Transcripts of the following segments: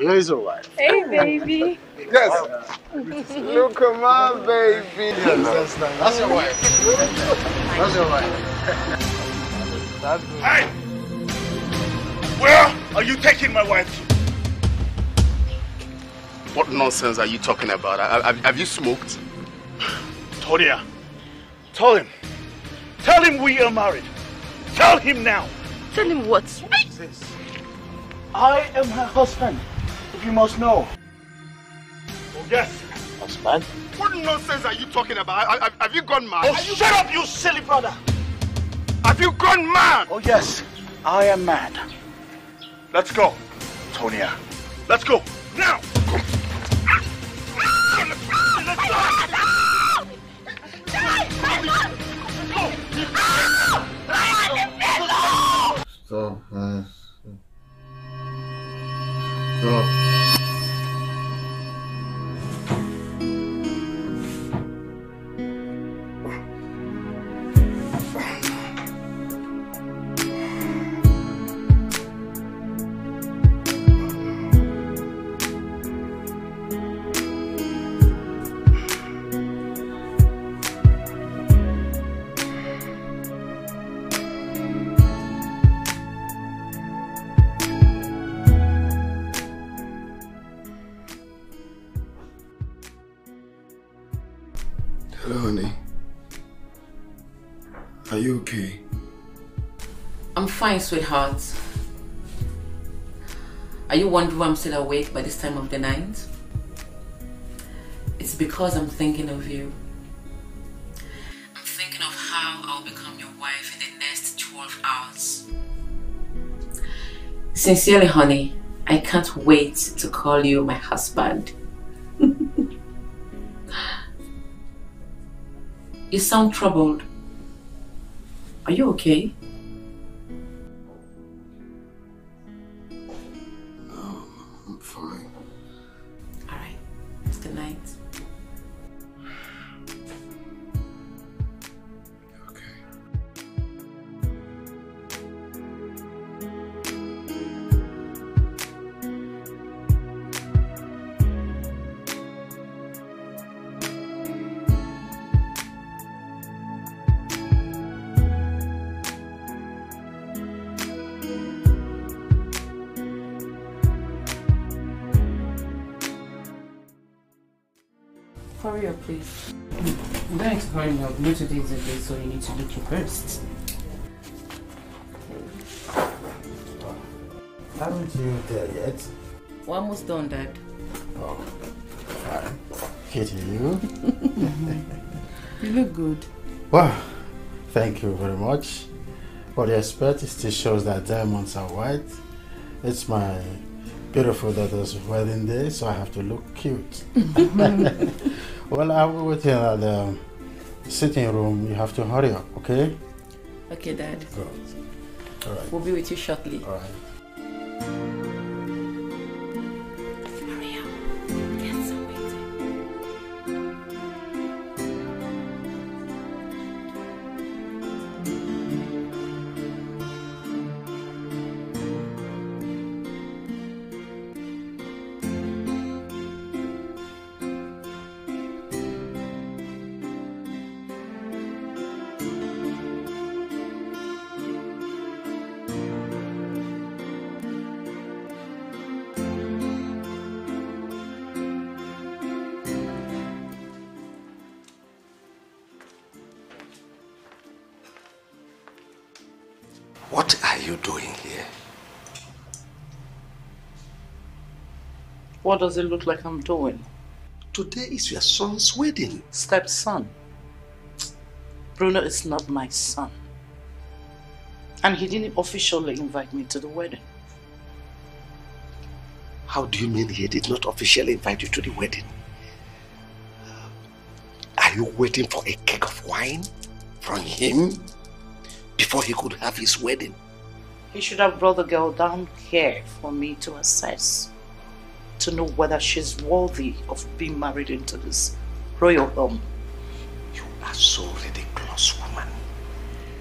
Thank you. Here is your wife. Hey, baby. Yes. Look at my baby. Yes, that's. That's your wife. That's your wife. That's good. Hey! Where are you taking my wife to? What nonsense are you talking about? Have, have you smoked? Tonia, tell him. Tell him we are married. Tell him now. Tell him what? I am her husband, if you must know. Oh, yes. That's Husband? What nonsense are you talking about? Have, have you gone mad? Oh, shut up, you silly brother. Have you gone mad? Oh, yes. I am mad. Let's go, Tonia. Let's go. Now. Stop, man. Uh, Stop. Hello, fine, sweetheart. Are you wondering why I'm still awake by this time of the night? It's because I'm thinking of you. I'm thinking of how I'll become your wife in the next 12 hours. Sincerely, honey, I can't wait to call you my husband. you sound troubled. Are you okay? Hurry up, please. I'm going to hurry up. No today's a day, so you need to look your best. Haven't you there yet? We're almost done, Dad. Oh, fine. Kitty, you? You look good. Well, thank you very much. What you expect, it still shows that diamonds are white. It's my beautiful daughter's wedding day, so I have to look cute. well, I will wait here at the sitting room. You have to hurry up, okay? Okay, Dad. Good. All right. We'll be with you shortly. All right. You doing here? What does it look like I'm doing? Today is your son's wedding. Stepson. Bruno is not my son. And he didn't officially invite me to the wedding. How do you mean he did not officially invite you to the wedding? Uh, are you waiting for a keg of wine from him before he could have his wedding? He should have brought the girl down here for me to assess. To know whether she's worthy of being married into this royal home. You are so ridiculous, woman.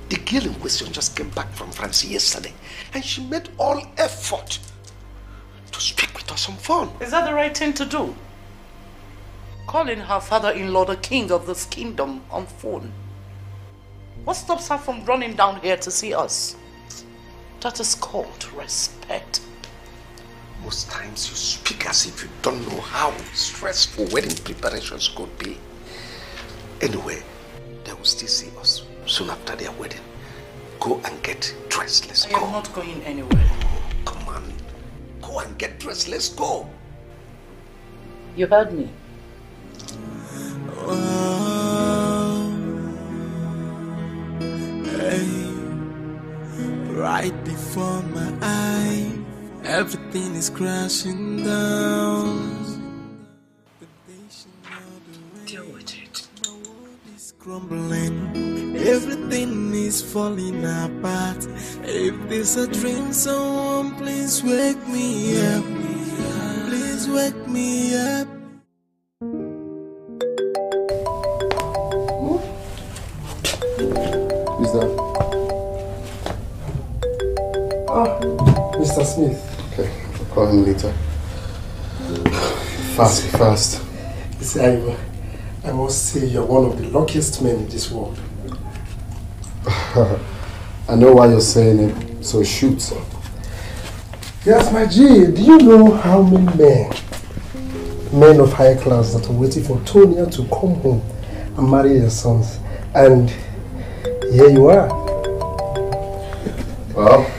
The girl in question just came back from France yesterday and she made all effort to speak with us on phone. Is that the right thing to do? Calling her father-in-law the king of this kingdom on phone. What stops her from running down here to see us? That is called respect. Most times you speak as if you don't know how stressful wedding preparations could be. Anyway, they will still see us soon after their wedding. Go and get dressed. Let's I go. am not going anywhere. Come on. Go and get dressed. Let's go. You heard me. Oh, Right before my eyes. everything is crashing down. Deal with it. It's crumbling, everything is falling apart. If this a dream, someone please wake me up. Please wake me up. Smith. Okay, I'll call him later. Fast, fast. You see, I, I must say you're one of the luckiest men in this world. I know why you're saying it, so shoot. Yes, my G, do you know how many men, men of high class that are waiting for Tonya to come home and marry their sons? And here you are. Well,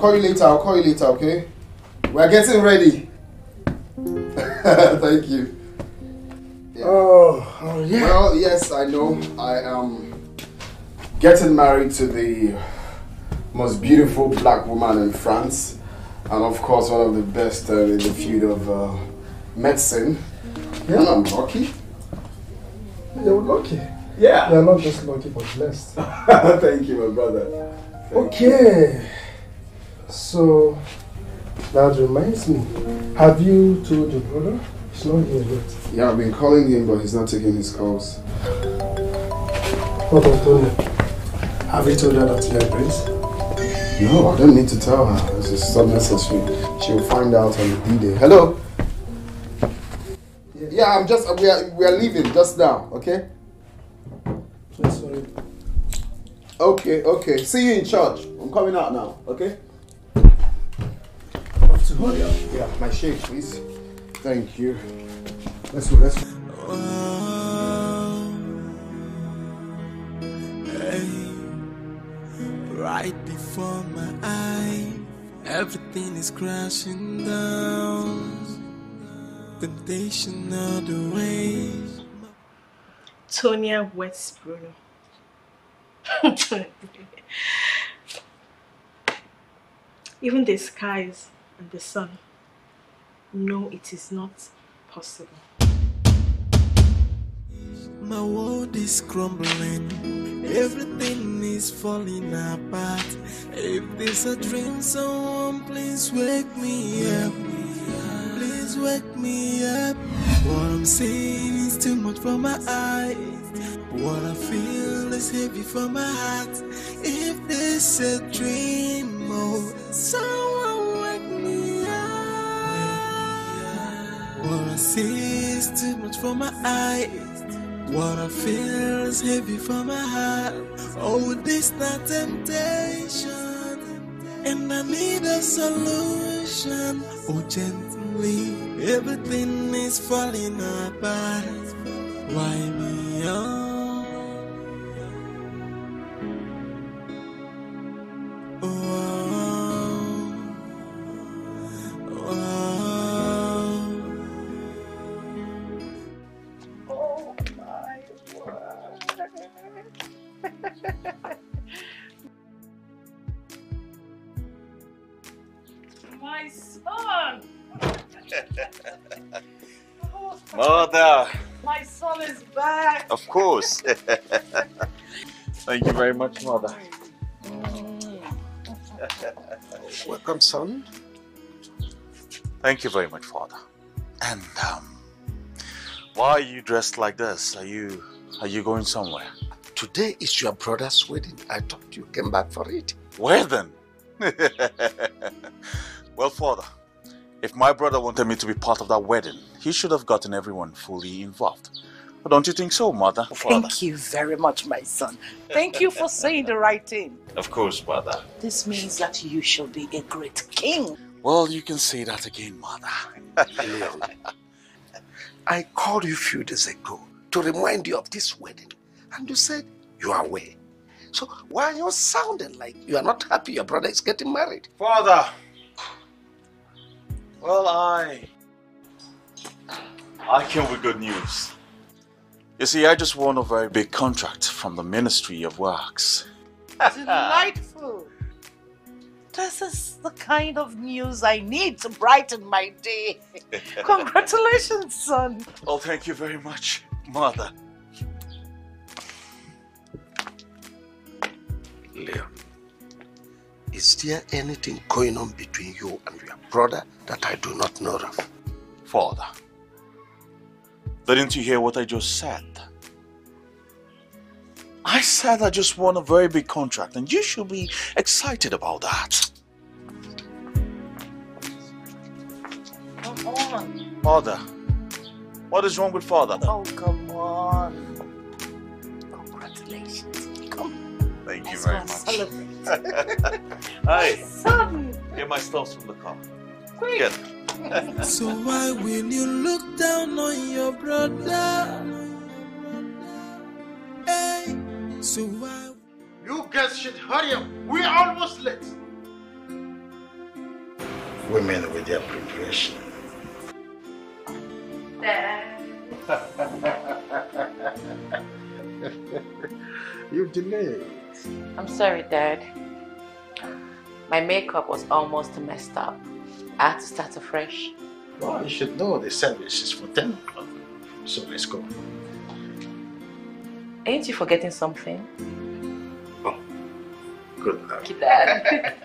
I'll call you later, I'll call you later, okay? We're getting ready. Thank you. Oh, oh yeah. Well, yes, I know. I am getting married to the most beautiful black woman in France. And of course, one of the best uh, in the field of uh, medicine. Yeah. And I'm lucky. You're lucky. Yeah. You're not just lucky, but blessed. Thank you, my brother. Okay. So, that reminds me. Have you told your brother? He's not here yet. Yeah, I've been calling him, but he's not taking his calls. What about Tonya? Have you told her that you're a prince? No, I don't need to tell her. This is not necessary. She'll find out on the D-Day. Hello? Yeah, I'm just, we are, we are leaving just now, okay? Sorry. Okay, okay. See you in church. I'm coming out now, okay? Off to hurry up. Yeah, my shake, please. Thank you. Let's go, let's go. Right before my eye, everything is crashing down. Temptation all the way. Tonya West Bruno. Even the skies and the sun know it is not possible. My world is crumbling, everything is falling apart. If this a dream, someone please wake me up. Please wake me up. What I'm seeing is too much for my eyes. What I feel is heavy for my heart. If this a dream, oh, someone What I see is too much for my eyes. What I feel is heavy for my heart. Oh, this not temptation. And I need a solution. Oh, gently, everything is falling apart. Why me on? Course. Thank you very much, Mother. Welcome, son. Thank you very much, Father. And um, why are you dressed like this? Are you are you going somewhere? Today is your brother's wedding. I thought you came back for it. Where then? well, father, if my brother wanted me to be part of that wedding, he should have gotten everyone fully involved. But don't you think so, mother? Father? Thank you very much, my son. Thank you for saying the right thing. Of course, mother. This means that you shall be a great king. Well, you can say that again, mother. Leon, I called you a few days ago to remind you of this wedding, and you said you are away. So why are you sounding like you are not happy your brother is getting married? Father! Well, I... I came with good news. You see, I just won a very big contract from the Ministry of Works. Delightful. This is the kind of news I need to brighten my day. Congratulations, son. Oh, thank you very much, mother. Leon, is there anything going on between you and your brother that I do not know of? Father, didn't you hear what I just said? I said I just won a very big contract and you should be excited about that. Come on. Father, what is wrong with father? Oh, come on. Congratulations. Come. On. Thank you very much. celebrate. Hi, Son. get my stuff from the car. Quick. Get. So why will you look down on your brother? Hey, so why? You guys should hurry up. We're almost late. Women with their preparation. Dad. you delayed. I'm sorry, Dad. My makeup was almost messed up. I had to start afresh. Well, you should know the service is for 10 o'clock. So let's go. Ain't you forgetting something? Oh, good luck. Keep that.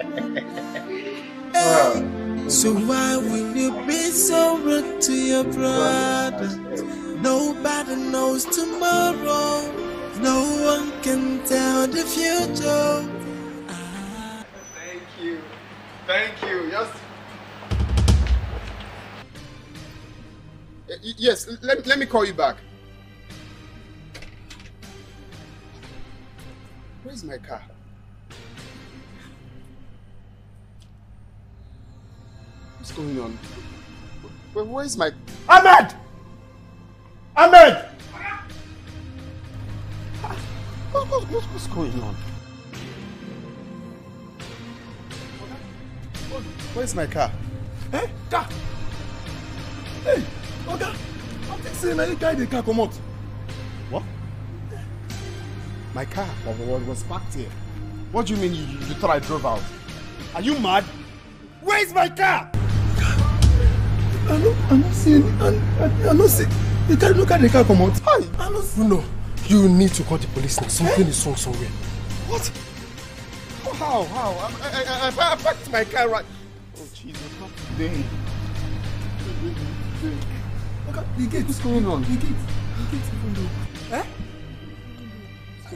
So why will you be so rude to your brother? Nobody knows tomorrow. No one can tell the future. Thank you. Thank you. Yes. Y- y- Yes, let, let me call you back. Where's my car? What's going on? Where, where's my. Ahmed! Ahmed! What, what, what- what's going on? Where's my car? Eh? Car? Hey, Oga, I think say na you carry the car comot. What? My car wa- wa- was parked here. What do you mean you, you, you thought I drove out? Are you mad? Where's my car? I no, I no see any, I, I, I no see. You carry no carry the car comot. Hi. I no see. No, you need to call the police now. Something is wrong somewhere. What? How? How? I, I, I, I, parked my car right. Oh Jesus! Not today. The gate. What's going on? The gate. The gate even though. Eh?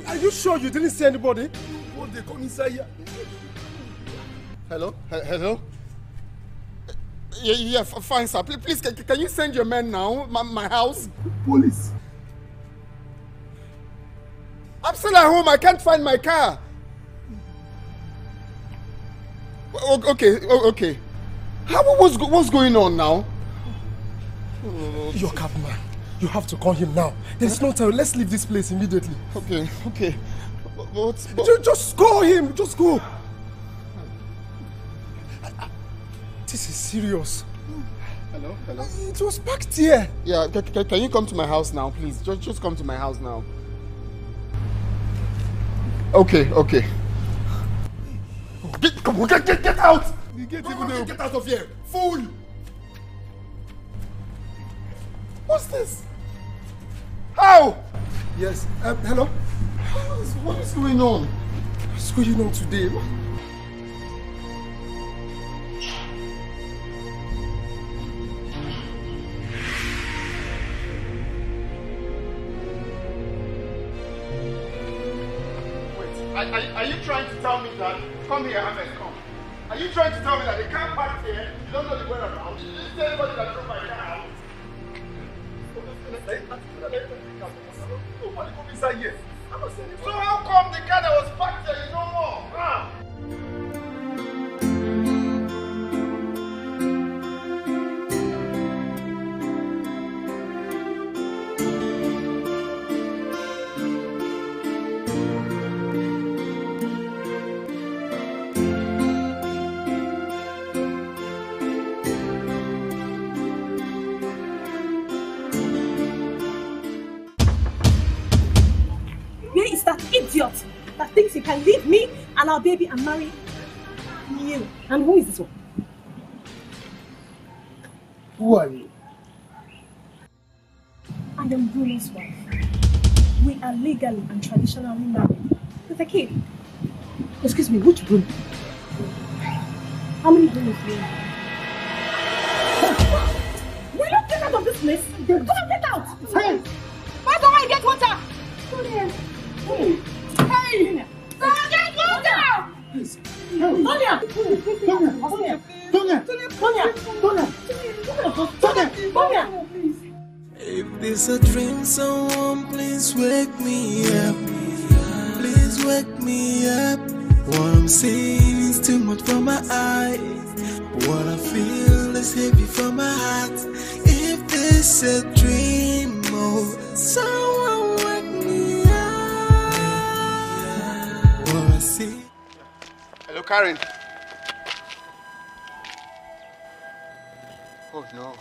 Are you sure you didn't see anybody? What they come inside here? Hello? He- hello? Yeah, yeah, fine, sir. Please, please can, can you send your men now? My, my house? Police. I'm still at home. I can't find my car. Okay, okay. How, what's, what's going on now? Your cab man. You have to call him now. There's no time. Let's leave this place immediately. Okay, okay. But, but, but- Ju- Just call him. Just go. This is serious. hello, hello. It was parked here. Yeah, can, can, can you come to my house now, please? Just, just come to my house now. Okay, okay. Get, come on, get, get, get out! Though. get out of here! Fool! What's this? How? Yes. Um, hello. What is, what is going on? What's going on today? Are, are, you trying to tell me that? Come here, Ahmed, come. Are you trying to tell me that they can't park here? You don't know the whereabouts? You didn't tell anybody that drove my car out? So how come the car that was parked there is no more? Ah. Idiot that thinks he can leave me and our baby and marry you? And who is this one? Who are you? I am Bruno's wife. We are legally and traditionally married with a kid. Excuse me, which Bruno? How many Brunos do you have? Will you get out of this place? Go and get out! Hey! Why don't I get water? Go there. Hey! Tonya! Tonya! Tonya! Tonya! Tonya! Tonya! Tonya! If this a dream, someone please wake me up. Please wake me up. What I'm seeing is too much for my eyes. What I feel is heavy for my heart. If this a dream, oh, someone Hello, Karen. Oh no.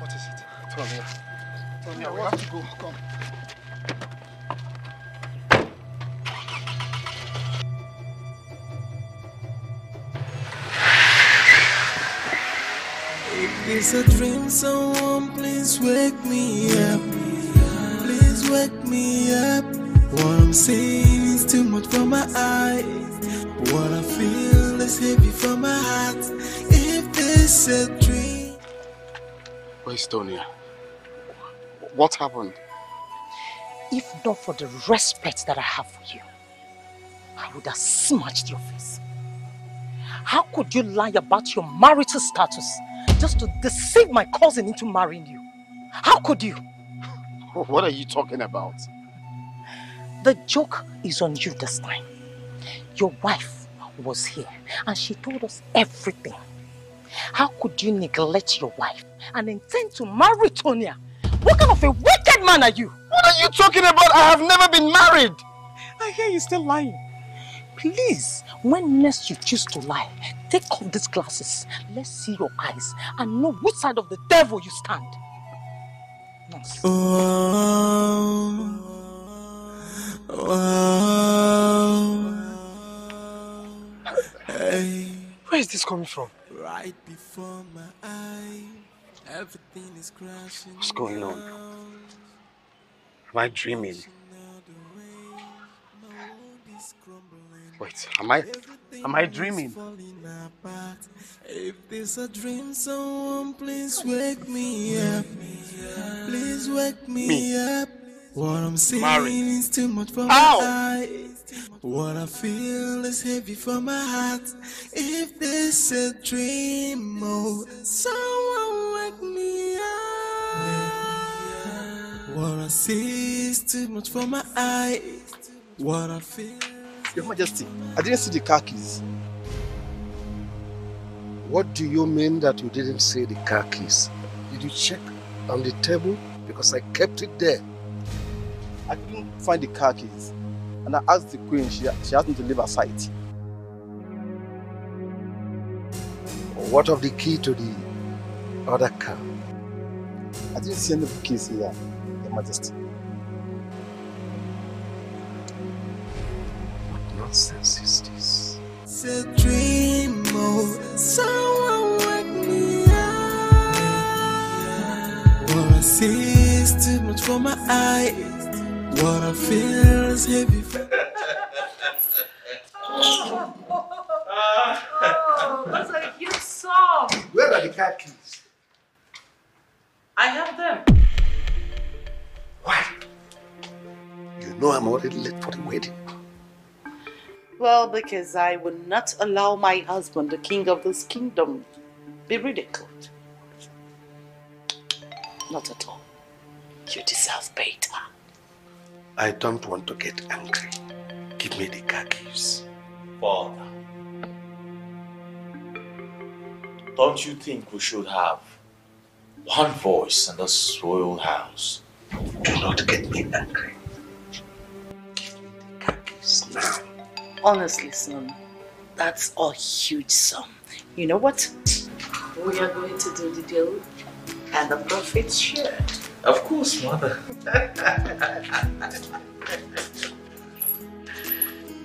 What is it? Tonya. Tonya, we have to go. Come. If this a dream, someone please wake me up. Please wake me up. What I'm seeing is too much for my eyes. What I feel is heavy for my heart. If this a dream. Where's Tonya? What happened? If not for the respect that I have for you, I would have smashed your face. How could you lie about your marital status just to deceive my cousin into marrying you? How could you? What are you talking about? The joke is on you this time. Your wife was here and she told us everything. How could you neglect your wife and intend to marry Tonya? What kind of a wicked man are you? What are you talking about? I have never been married. I hear you still lying. Please, when next you choose to lie, take off these glasses. Let's see your eyes and know which side of the devil you stand. Oh, hey. Um, Oh, where is this coming from? Right before my eye, everything is crashing. What's going on? Am I dreaming? Wait, am I am I dreaming? If this a dream, someone please wake me up. Please wake me, Me? up. What I'm seeing Marry. is too much for Ow! my eyes. What I feel is heavy for my heart. If this a dream, oh, someone wake me up. What I see is too much for my eyes. What I feel. Your Majesty, I didn't see the car keys. What do you mean that you didn't see the car keys? Did you check on the table? Because I kept it there. I couldn't find the car keys. And I asked the queen, she, she asked me to leave her side. What of the key to the other car? I didn't see any of the keys either, Your Majesty. What nonsense is this? It's a dream, oh, someone wake me up. What I see is too much for my eyes. What I feel is heavy for Oh, that's a cute song. Where are the car keys? I have them. Why? You know I'm already late for the wedding. Well, because I will not allow my husband, the king of this kingdom, be ridiculed. Not at all. You deserve better. I don't want to get angry. Give me the car keys. Father, don't you think we should have one voice in this royal house? Do not get me angry. Give me the car keys now. Honestly, son, that's a huge sum. You know what? We are going to do the deal and the profits shared. Of course, mother.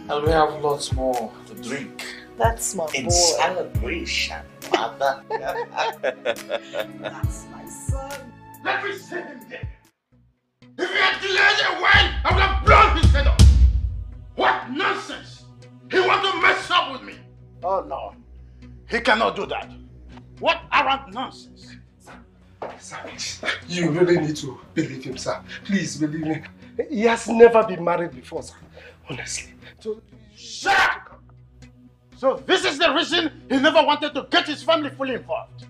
and we have lots more to drink That's my in boy. celebration, mother. That's my son. Let me send him there. If he had delayed a while, I would have blown his head off. What nonsense! He wants to mess up with me. Oh no, he cannot do that. What arrant nonsense! Savage, you really need to believe him, sir. Please believe me. He has never been married before, sir. Honestly. So, Shut up! So this is the reason he never wanted to get his family fully involved.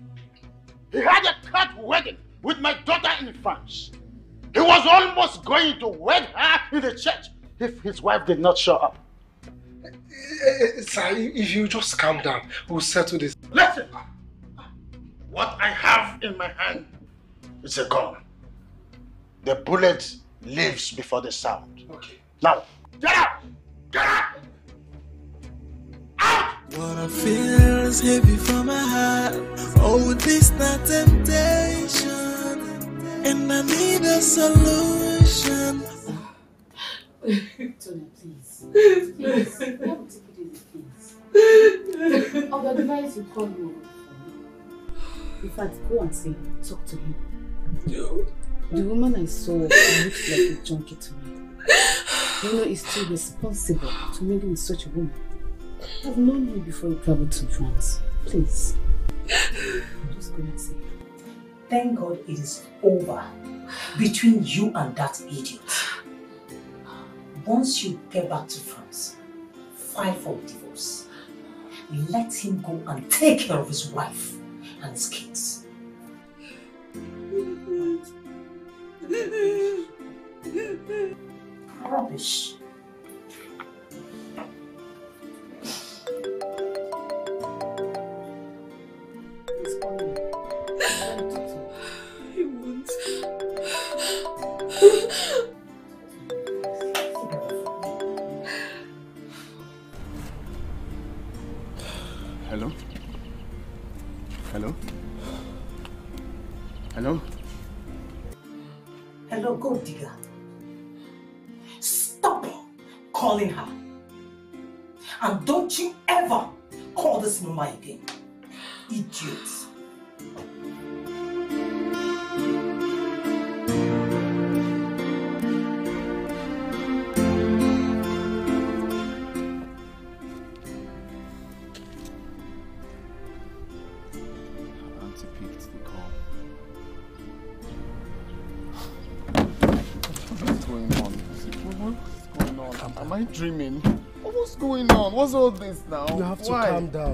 He had a cut wedding with my daughter in France. He was almost going to wed her in the church if his wife did not show up. eh, eh, sir, if you just calm down, we'll settle this. Listen! What I have in my hand is a gun. The bullet lives before the sound. Okay. Now, get out! Get out! What I feel is heavy from my heart. Oh, this not temptation. And I need a solution. Tony, please. Please. Why would you do this, please? I would advise you call me over the phone. In fact, go and say, talk to him. No. The woman I saw looked like a junkie to me. You know, it's too responsible to mingle with such a woman. I've known you before you traveled to France. Please. Just go and say. Thank God it is over between you and that idiot. Once you get back to France, file for divorce. Let him go and take care of his wife and his kids. Rubbish. Please call me. I want to talk to you. I won't.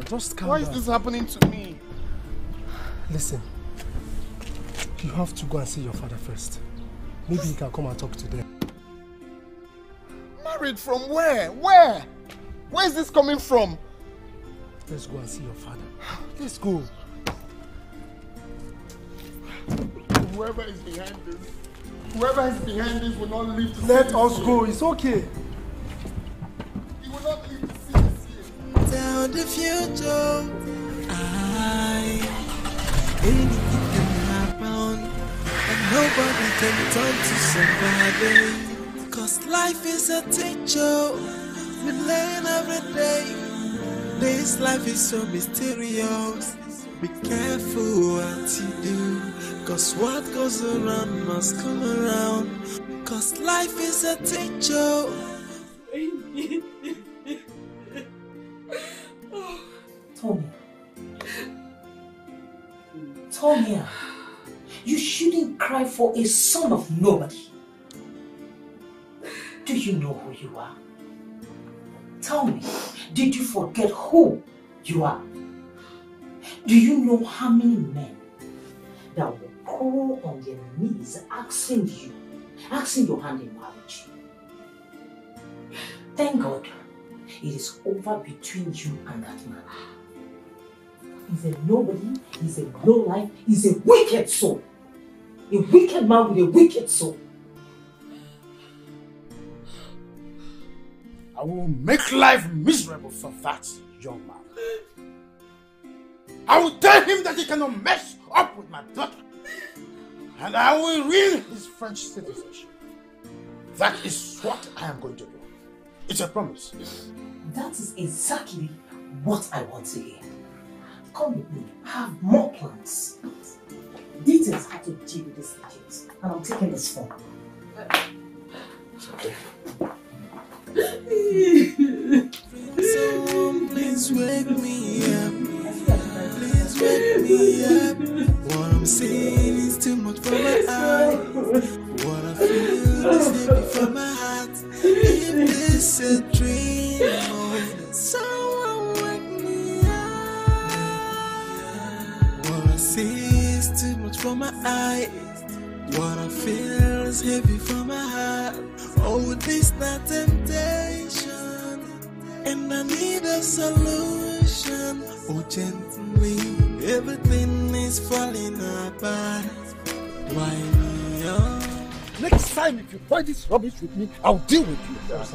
Down. Just calm Why down. is this happening to me? Listen, you have to go and see your father first. Maybe you can come and talk to them. Married from where? Where? Where is this coming from? Let's go and see your father. Let's go. Whoever is behind this, whoever is behind this will not see Let us go. It's okay. The future. I anything can happen, and nobody can turn to somebody. Cause life is a teacher. We learn every day. This life is so mysterious. Be careful what you do. Cause what goes around must come around. Cause life is a teacher. Tonya, you shouldn't cry for a son of nobody. Do you know who you are? Tell me, did you forget who you are? Do you know how many men that will crawl on their knees asking you, asking your hand in marriage? Thank God it is over between you and that man. He's a nobody, he's a low life, he's a wicked soul. A wicked man with a wicked soul. I will make life miserable for that young man. I will tell him that he cannot mess up with my daughter. And I will ruin his French citizenship. That is what I am going to do. It's a promise. That is exactly what I want to hear. Come with me. I have more plans. Details how to deal with this agent. And I'm taking this phone. Someone please wake me up. Please wake me up. What I'm seeing is too much for my eyes. What I feel is for my heart. If this a dream, oh, too for my eyes. What I feel is heavy for my heart. Oh, this not temptation. And I need a solution. Oh, gently, everything is falling apart. Why me up? Next time, if you find this rubbish with me, I'll deal with you. Yes,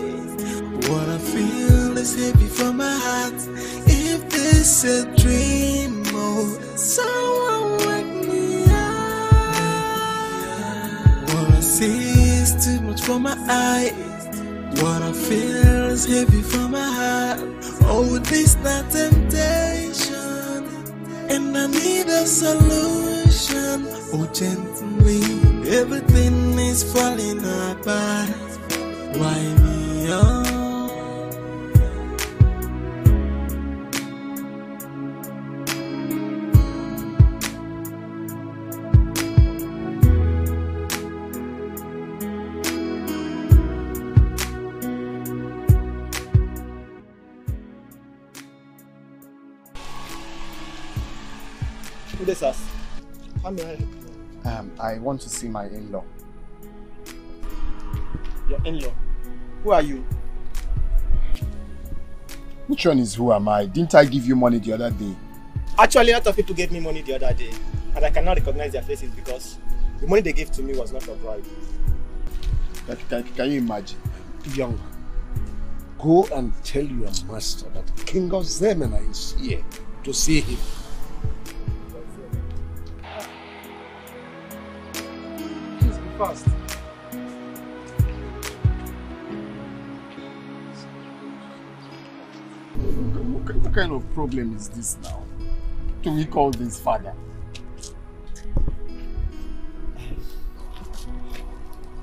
What I feel is heavy for my heart. If this a dream, oh, someone wake me up. What I see is too much for my eyes. What I feel is heavy for my heart. Oh, this not temptation. And I need a solution. Oh, gently, everything is falling apart. Why me Good day, sirs. How may I help you? Um, I want to see my in-law. Your in-law. Who are you? Which one is who am I? Didn't I give you money the other day? Actually, a lot of people gave me money the other day, and I cannot recognize their faces because the money they gave to me was not for bribe. Can, can, can you imagine? Young, go and tell your master that King of Zemena is here to see him. Fast. What, kind of problem is this now? Do we call this father?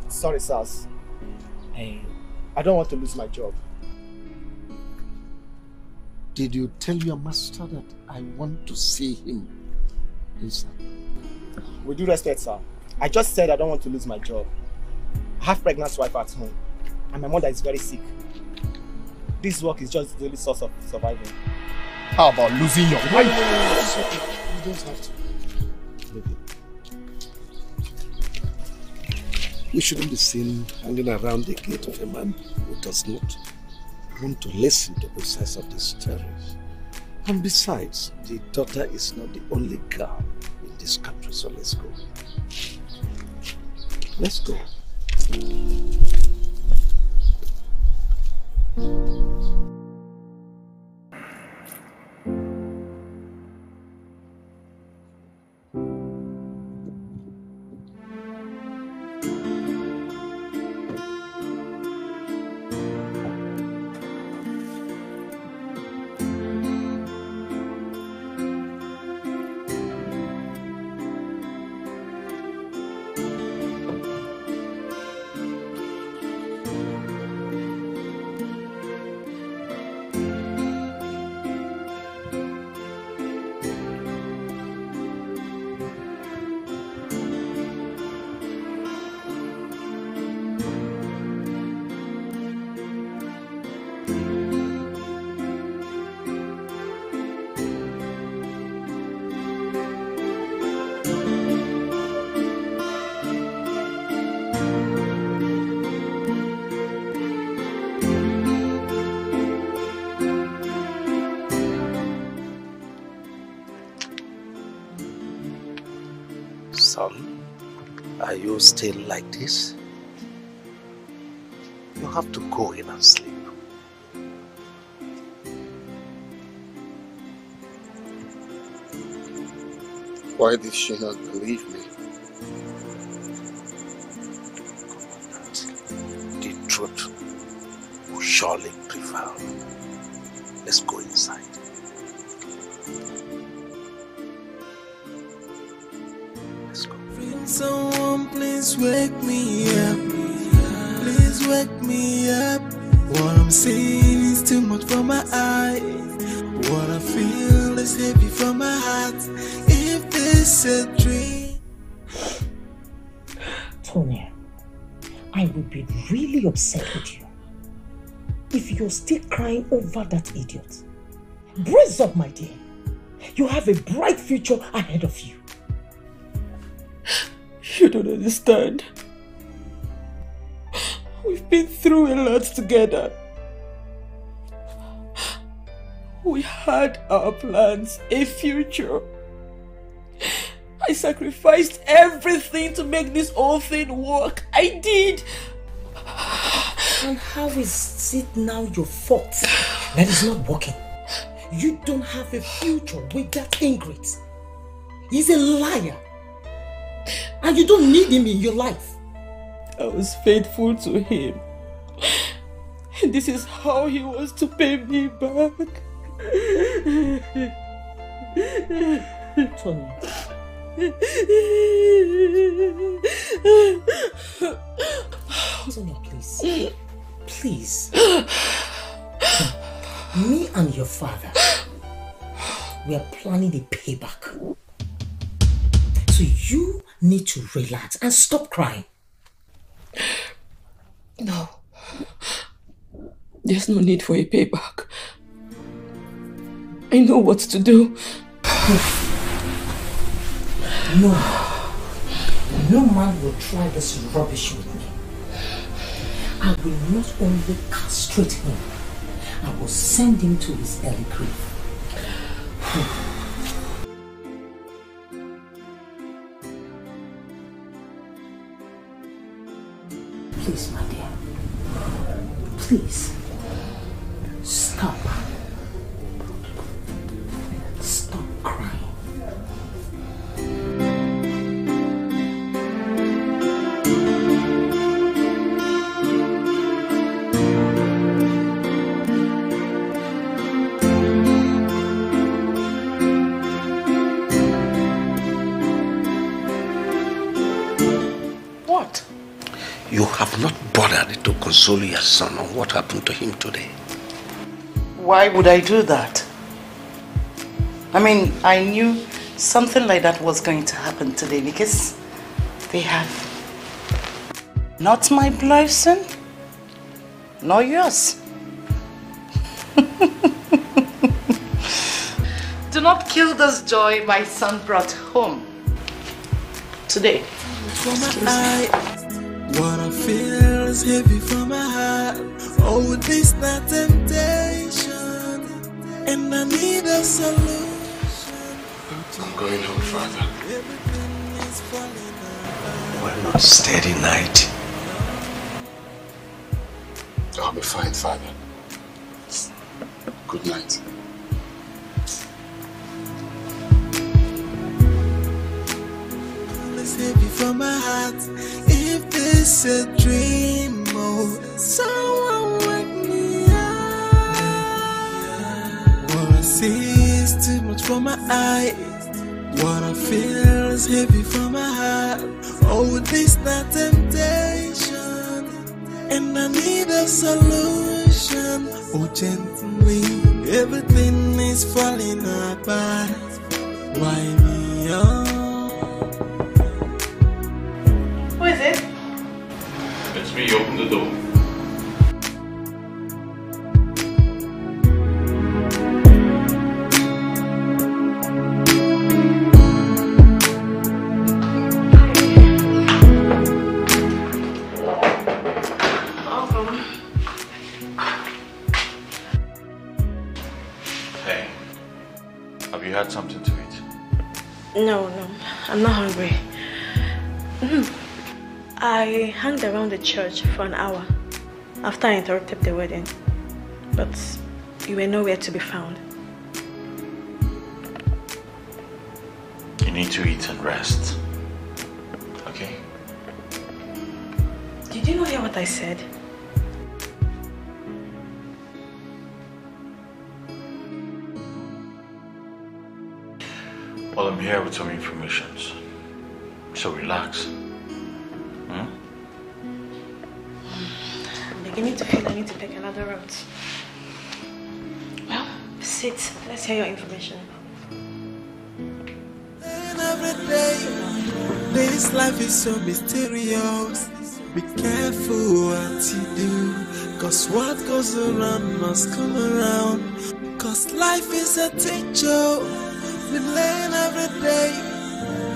Sorry, sirs. Hey, I don't want to lose my job. Did you tell your master that I want to see him inside? With due respect, sir, I just said I don't want to lose my job. I have pregnant wife at home, and my mother is very sick. This work is just the only source of survival. How about losing your no. You don't have to. Maybe. We shouldn't be seen hanging around the gate of a man who does not want to listen to the sides of the stories. And besides, the daughter is not the only girl in this country, so let's go. Let's go. Still like this? You have to go in and sleep. Why did she not believe me? Upset with you if you're still crying over that idiot. Brace up, my dear. You have a bright future ahead of you. You don't understand. We've been through a lot together. We had our plans, a future. I sacrificed everything to make this whole thing work. I did. And how is it now your fault that is not working? You don't have a future with that Ingrid. He's a liar. And you don't need him in your life. I was faithful to him. And this is how he was to pay me back. Tony. Sonia, please. Please. Me and your father, we are planning a payback. So you need to relax and stop crying. No. There's no need for a payback. I know what to do. No. No man will try this rubbish with me. I will not only castrate him, I will send him to his early grave. Please, my dear. Please. Stop. Stop have not bothered to console your son on what happened to him today. Why would I do that? I mean, I knew something like that was going to happen today because they have not my blessing, nor yours. Do not kill this joy my son brought home today. For my eyes, what I feel is heavy for my heart. Oh, this not temptation. and I need a solution. I'm going home, Father. Why not steady night? I'll be fine, Father. Good night. It's heavy from my heart. If this a dream, oh, someone wake me up. What I see is too much for my eyes. What I feel is heavy for my heart. Oh, this not temptation, and I need a solution. Oh, gently, everything is falling apart. Why me up? Is it? It's me, open the door. Hey, have you had something to eat? No, no, I'm not hungry. Mm-hmm. I hung around the church for an hour after I interrupted the wedding, but you were nowhere to be found. You need to eat and rest. Okay? Did you not hear what I said? Well, I'm here with some information. So relax. I'm beginning to feel I need to take another route. Well, sit. Let's hear your information. And every day, this life is so mysterious. Be careful what you do, cause what goes around must come around. Cause life is a teacher, we learn every day.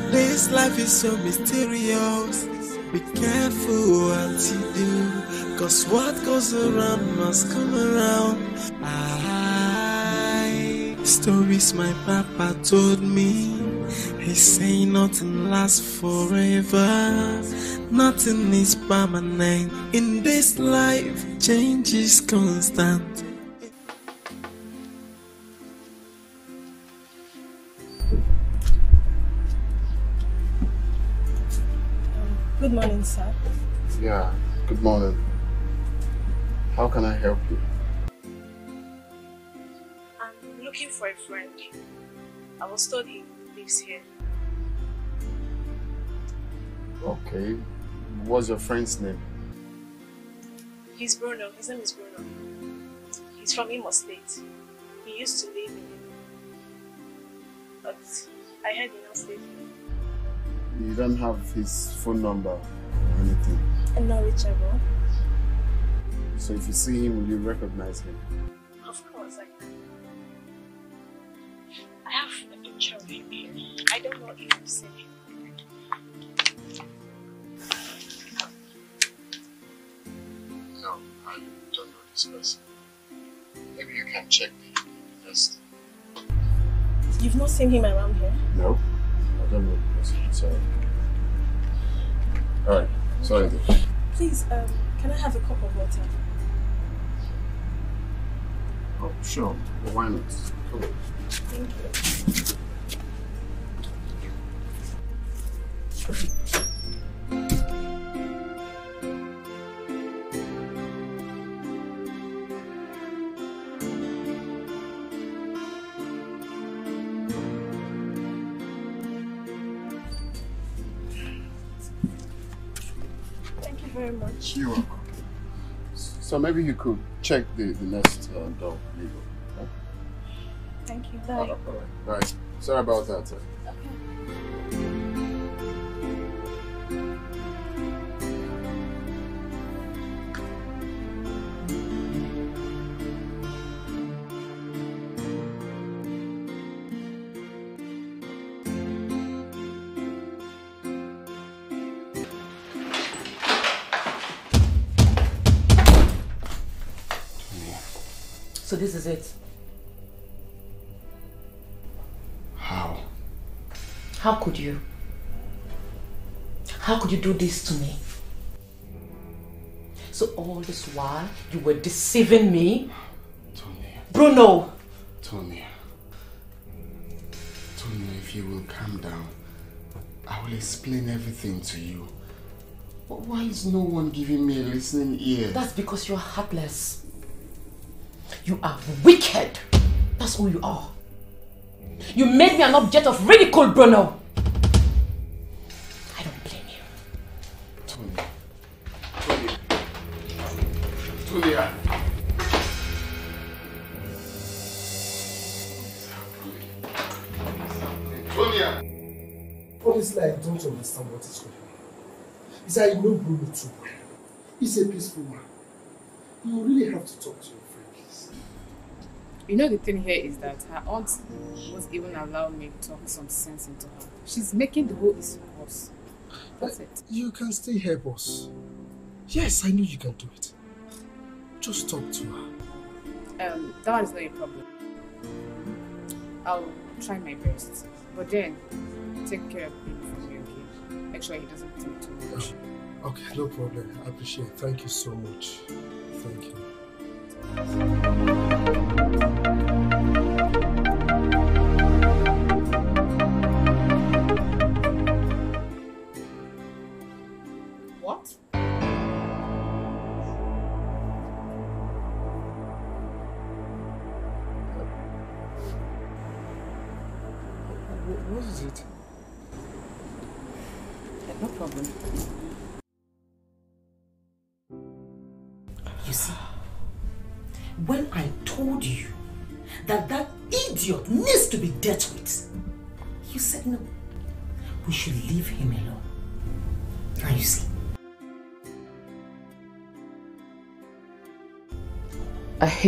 This life is so mysterious. Be careful what you do, cause what goes around must come around. I stories my papa told me. He say nothing lasts forever, nothing is permanent. In this life, change is constant. Good morning, sir. Yeah, good morning. Can I help you? I'm looking for a friend. I was told he lives here. Okay. What's your friend's name? He's Bruno. His name is Bruno. He's from Imo State. He used to live in but I heard he now stays here. You don't have his phone number or anything. And not reachable. So if you see him, will you recognize him? Of course I can. I have a picture of him here. I don't know if you've seen him. No, I don't know this person. Maybe you can check the list. You've not seen him around here? No, I don't know the person. Sorry. Alright, sorry. Please, um, can I have a cup of water? Oh, sure. Well, why not? Come on. Thank you. Thank you very much. You're welcome. So maybe you could check the, the next uh, door. Legal. Huh? Thank you. Bye. all right. Sorry about that. Sir. so this is it. How? How could you? How could you do this to me? So all this while, you were deceiving me? Bruno! Tony. Tony, if you will calm down, I will explain everything to you. But why is no one giving me a listening ear? That's because you're heartless. You are wicked. That's who you are. You made me an object of ridicule, Bruno. I don't blame you. Tony. Tony. Tony, I... Tonya! Honestly, I don't understand what is going on. It's I know Bruno too well. He's a peaceful man. You really have to talk to your friend, please. You know the thing here is that her aunt was even allowing me to talk some sense into her. She's making the whole issue worse. That's it. You can still help us. Yes, I know you can do it. Just talk to her. Um, that is not a problem. I'll try my best. But then, take care of him for me, okay? Make sure he doesn't think too much. Okay, no problem. I appreciate it. Thank you so much. Thank you.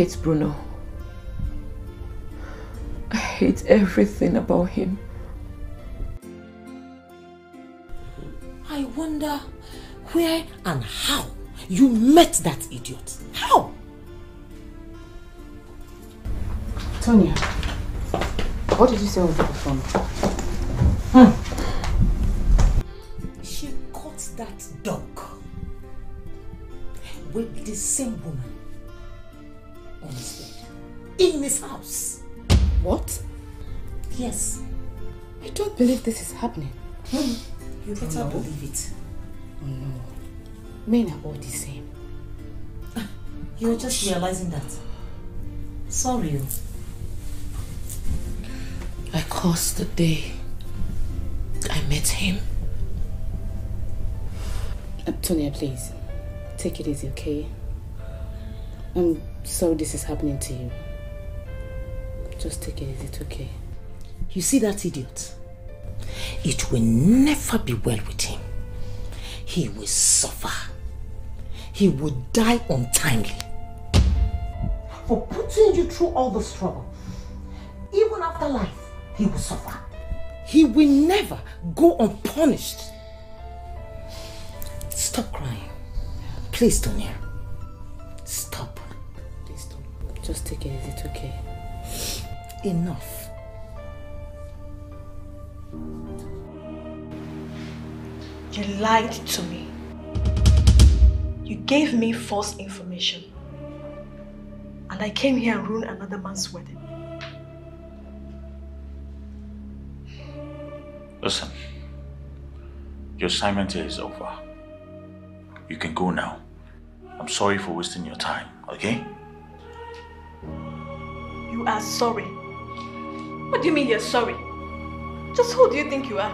Hate Bruno. I hate everything about him. I wonder where and how you met that idiot. How? Tonya, what did you say over the phone? Hmm. She caught that dog with the same woman on his bed in his house. What? Yes. I don't believe this is happening. You better no. believe it. Oh no. Men are all the same. You're just realizing that. Sorry. I cursed the day I met him. Uh, Tonya, please. Take it easy, okay? I'm sorry this is happening to you. Just take it. Is it okay. You see that idiot? It will never be well with him. He will suffer. He will die untimely. For putting you through all this trouble. Even after life, he will suffer. He will never go unpunished. Stop crying. Please, Tonya. Stop. Please don't. Just take it. Is it okay. Enough. You lied to me. You gave me false information. And I came here and ruined another man's wedding. Listen, your assignment here is over. You can go now. I'm sorry for wasting your time, okay? You are sorry. What do you mean you're sorry? Just who do you think you are?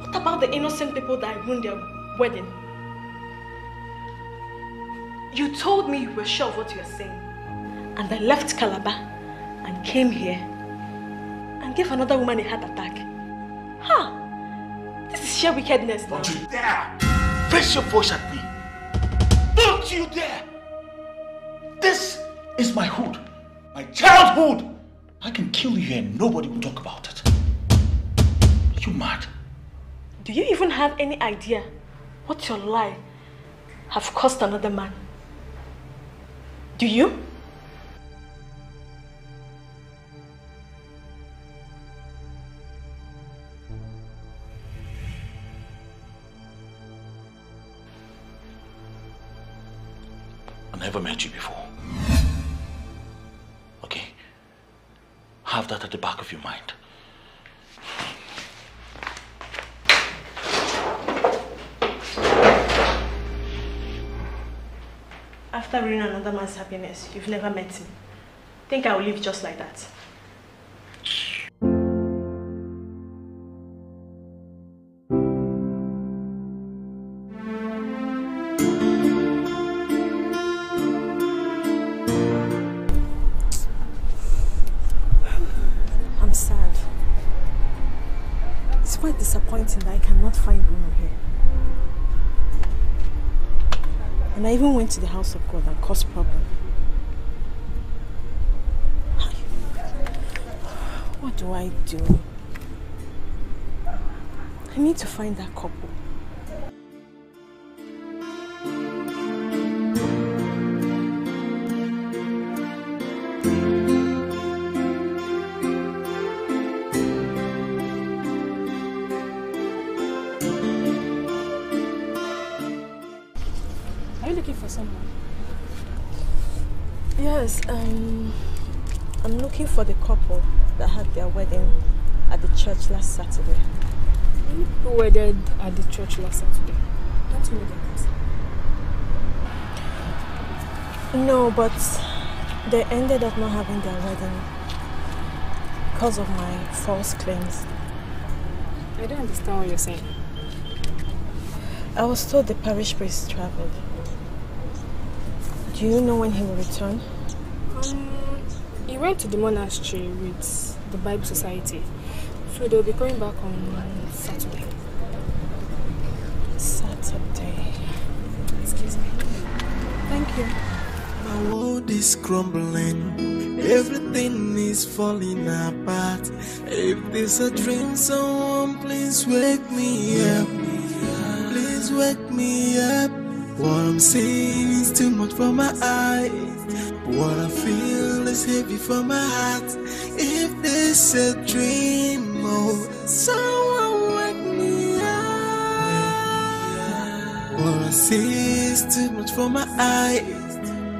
What about the innocent people that ruined their wedding? You told me you were sure of what you were saying. And I left Calabar and came here and gave another woman a heart attack. Huh? This is sheer wickedness. Don't you dare raise your voice at me. Don't you dare. This is my hood, my childhood. I can kill you and nobody will talk about it. Are you mad? Do you even have any idea what your lie have cost another man? Do you? I never met you before. Have that at the back of your mind. After ruining another man's happiness, you've never met him. Think I will live just like that? To the house of God and caused problem. What do I do? I need to find that couple. Church last Saturday. Many people wedded at the church last Saturday. Don't you know names? No, but they ended up not having their wedding because of my false claims. I don't understand what you're saying. I was told the parish priest traveled. Do you know when he will return? Um, he went to the monastery with the Bible Society. So they'll be coming back on Saturday. Saturday. Excuse me. Thank you. My world is crumbling, everything is falling apart. If this a dream, someone please wake me up. Please wake me up. What I'm seeing is too much for my eyes. What I feel is heavy for my heart. If this a dream, oh, someone wake me up. What I see is too much for my eyes.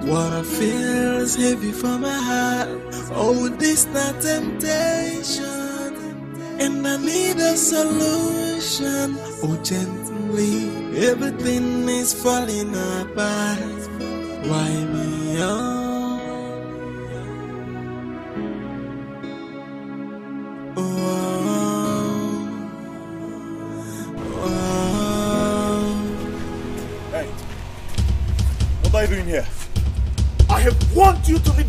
What I feel is heavy for my heart. Oh, this not temptation. And I need a solution. Oh, gently, everything is falling apart. Why me on?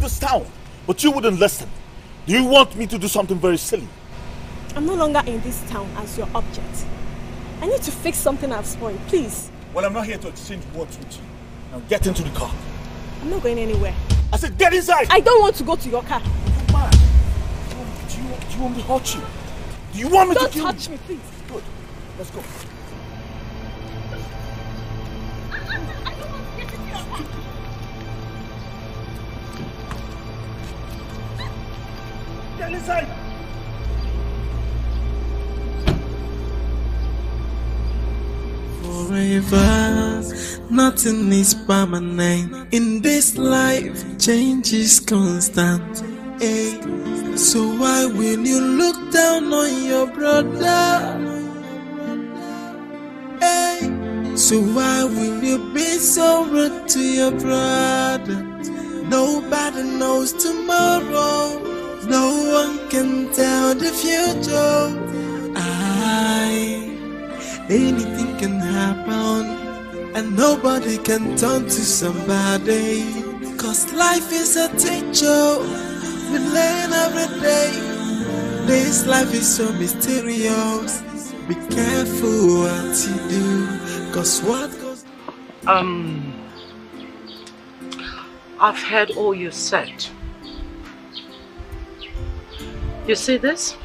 This town, but you wouldn't listen. Do you want me to do something very silly? I'm no longer in this town as your object. I need to fix something I've spoiled, please. Well, I'm not here to exchange words with you. Now get into the car. I'm not going anywhere. I said get inside! I don't want to go to your car. Do you, do you want me to hurt you? Do you want me don't to kill touch you? me, please. Good. Let's go. Forever, nothing is permanent. In this life, change is constant. Hey, so why will you look down on your brother? Hey, so why will you be so rude to your brother? Nobody knows tomorrow. No one can tell the future. I Anything can happen, and nobody can turn to somebody. Cause life is a teacher, we learn every day. This life is so mysterious. Be careful what you do, cause what goes. Um, I've heard all you said. You see this?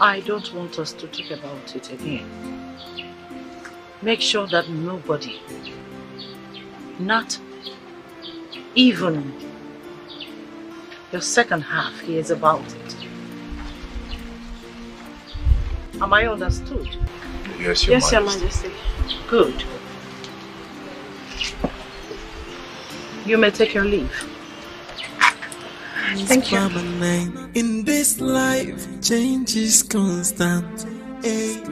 I don't want us to talk about it again. Make sure that nobody, not even your second half, hears about it. Am I understood? Yes, Your yes, Your Majesty. Majesty. Good. You may take your leave. Thank you. Permanent. In this life, change is constant. Hey.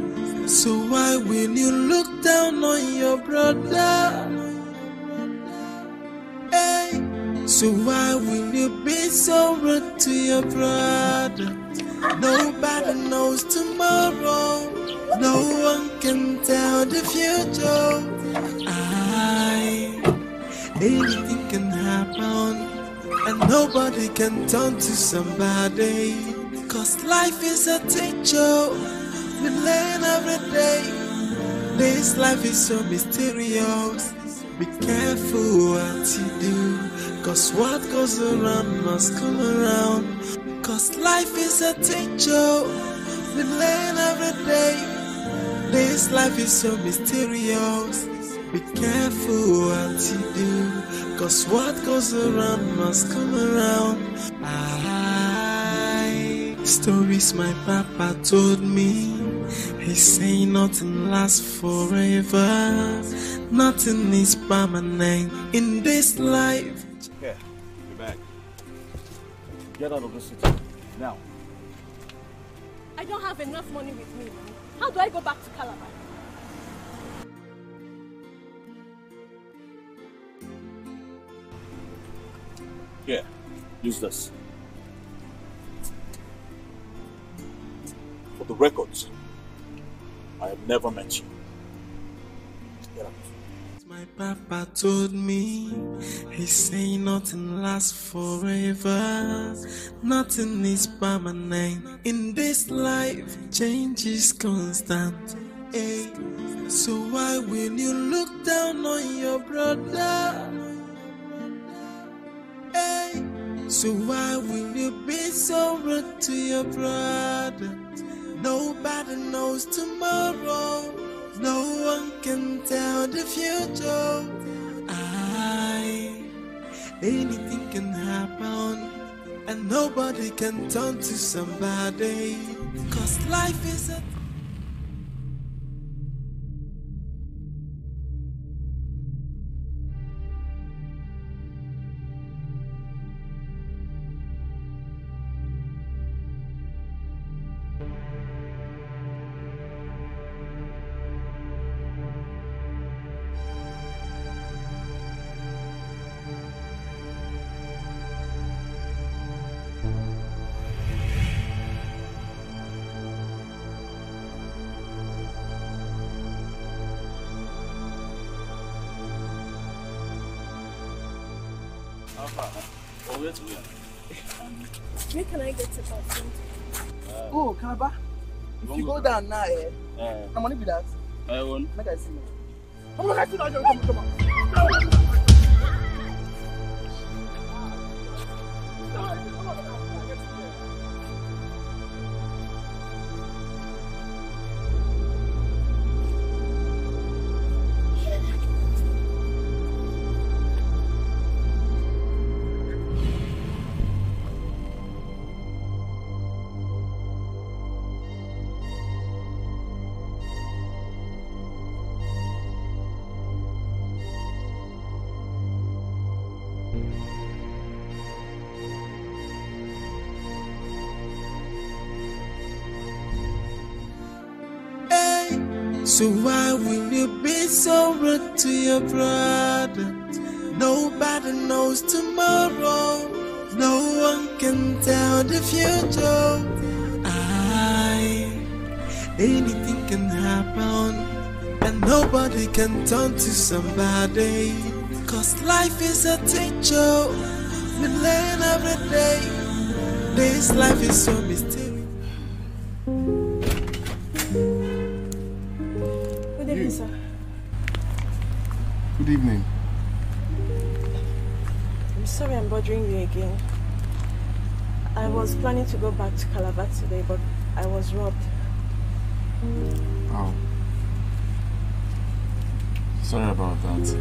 So why will you look down on your brother? Hey. So why will you be so rude to your brother? Nobody knows tomorrow. No one can tell the future. I, anything can happen. And nobody can turn to somebody. Cause life is a teacher. We learn every day. This life is so mysterious. Be careful what you do. Cause what goes around must come around. Cause life is a teacher. We learn every day. This life is so mysterious. Be careful what you do. Cause what goes around must come around. I stories my papa told me. He say nothing lasts forever. Nothing is permanent in this life. Here, your bag. Get out of the city. Now. I don't have enough money with me. How do I go back to Calabar? Here, use this. For the records, I have never met you. My papa told me, he say nothing lasts forever, nothing is permanent. In this life, change is constant. Hey, so why will you look down on your brother? Hey, so why will you be so rude to your brother? Nobody knows tomorrow. No one can tell the future. I, anything can happen, and nobody can turn to somebody. Cause life is a Where can I get to bathroom? Oh, Kanaba. If you go down now, eh? Uh, How money be that? I won. Make I see. Come on, I see now. Come on, come on. Can turn to somebody. Cause life is a teacher. We learn every day. This life is so mysterious. Good evening, sir. Good evening. I'm sorry I'm bothering you again. I was planning to go back to Calabar today, but I was robbed. Oh. Sorry about that.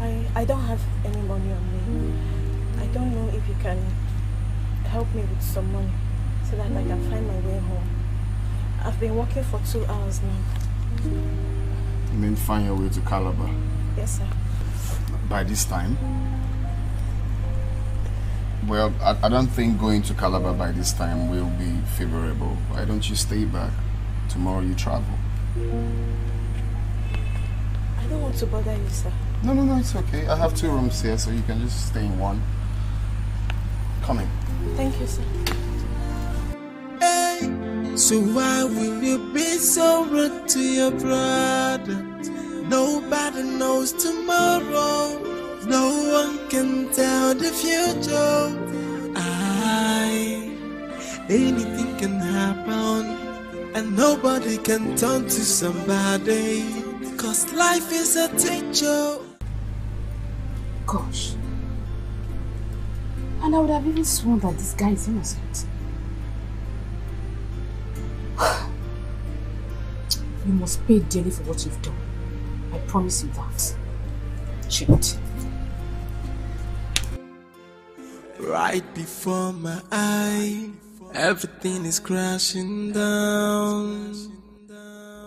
I, I don't have any money on me. I don't know if you can help me with some money so that I can find my way home. I've been working for two hours now. You mean find your way to Calabar? Yes, sir. by this time. Well, I, I don't think going to Calabar by this time will be favorable. Why don't you stay back? Tomorrow you travel. I don't want to bother you, sir. No, no, no, it's okay. I have two rooms here, so you can just stay in one. Come in. Thank you, sir. So why will you be so rude to your brother? Nobody knows tomorrow. No one can tell the future. I anything can happen, and nobody can turn to somebody. Cause life is a teacher. Gosh. And I would have even sworn that this guy is innocent. You must pay dearly for what you've done. I promise you that. Shit. Right before my eye, everything is crashing down.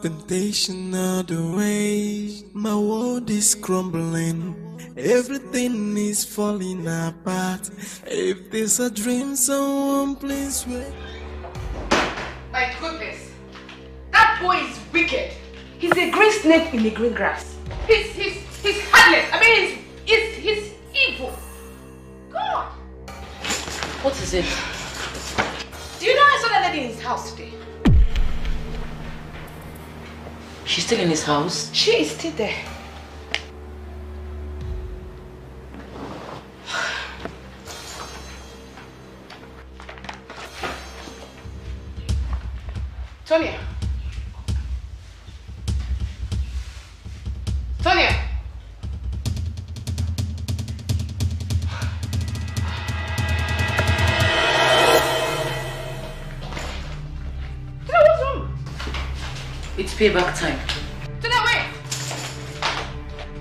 Temptation all the way, my world is crumbling. Everything is falling apart. If there's a dream, someone please wait. My goodness. That boy is wicked. He's a green snake in the green grass. He's he's he's heartless. I mean he's he's, he's evil. God. What is it? Do you know I saw that lady in his house today? She's still in his house? She is still there. Tonya. Payback time. Tonya, wait.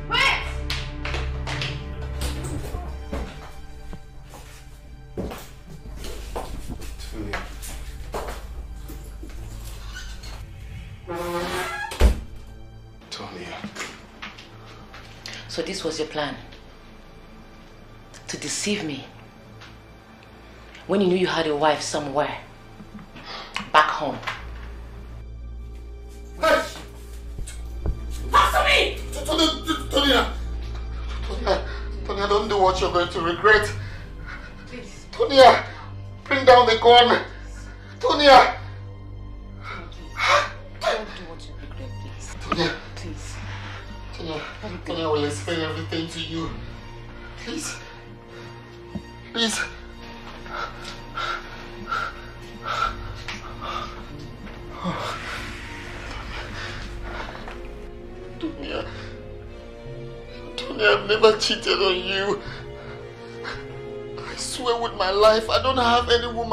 Wait. Tonya. So this was your plan? To deceive me? When you knew you had a wife somewhere? Down the gun.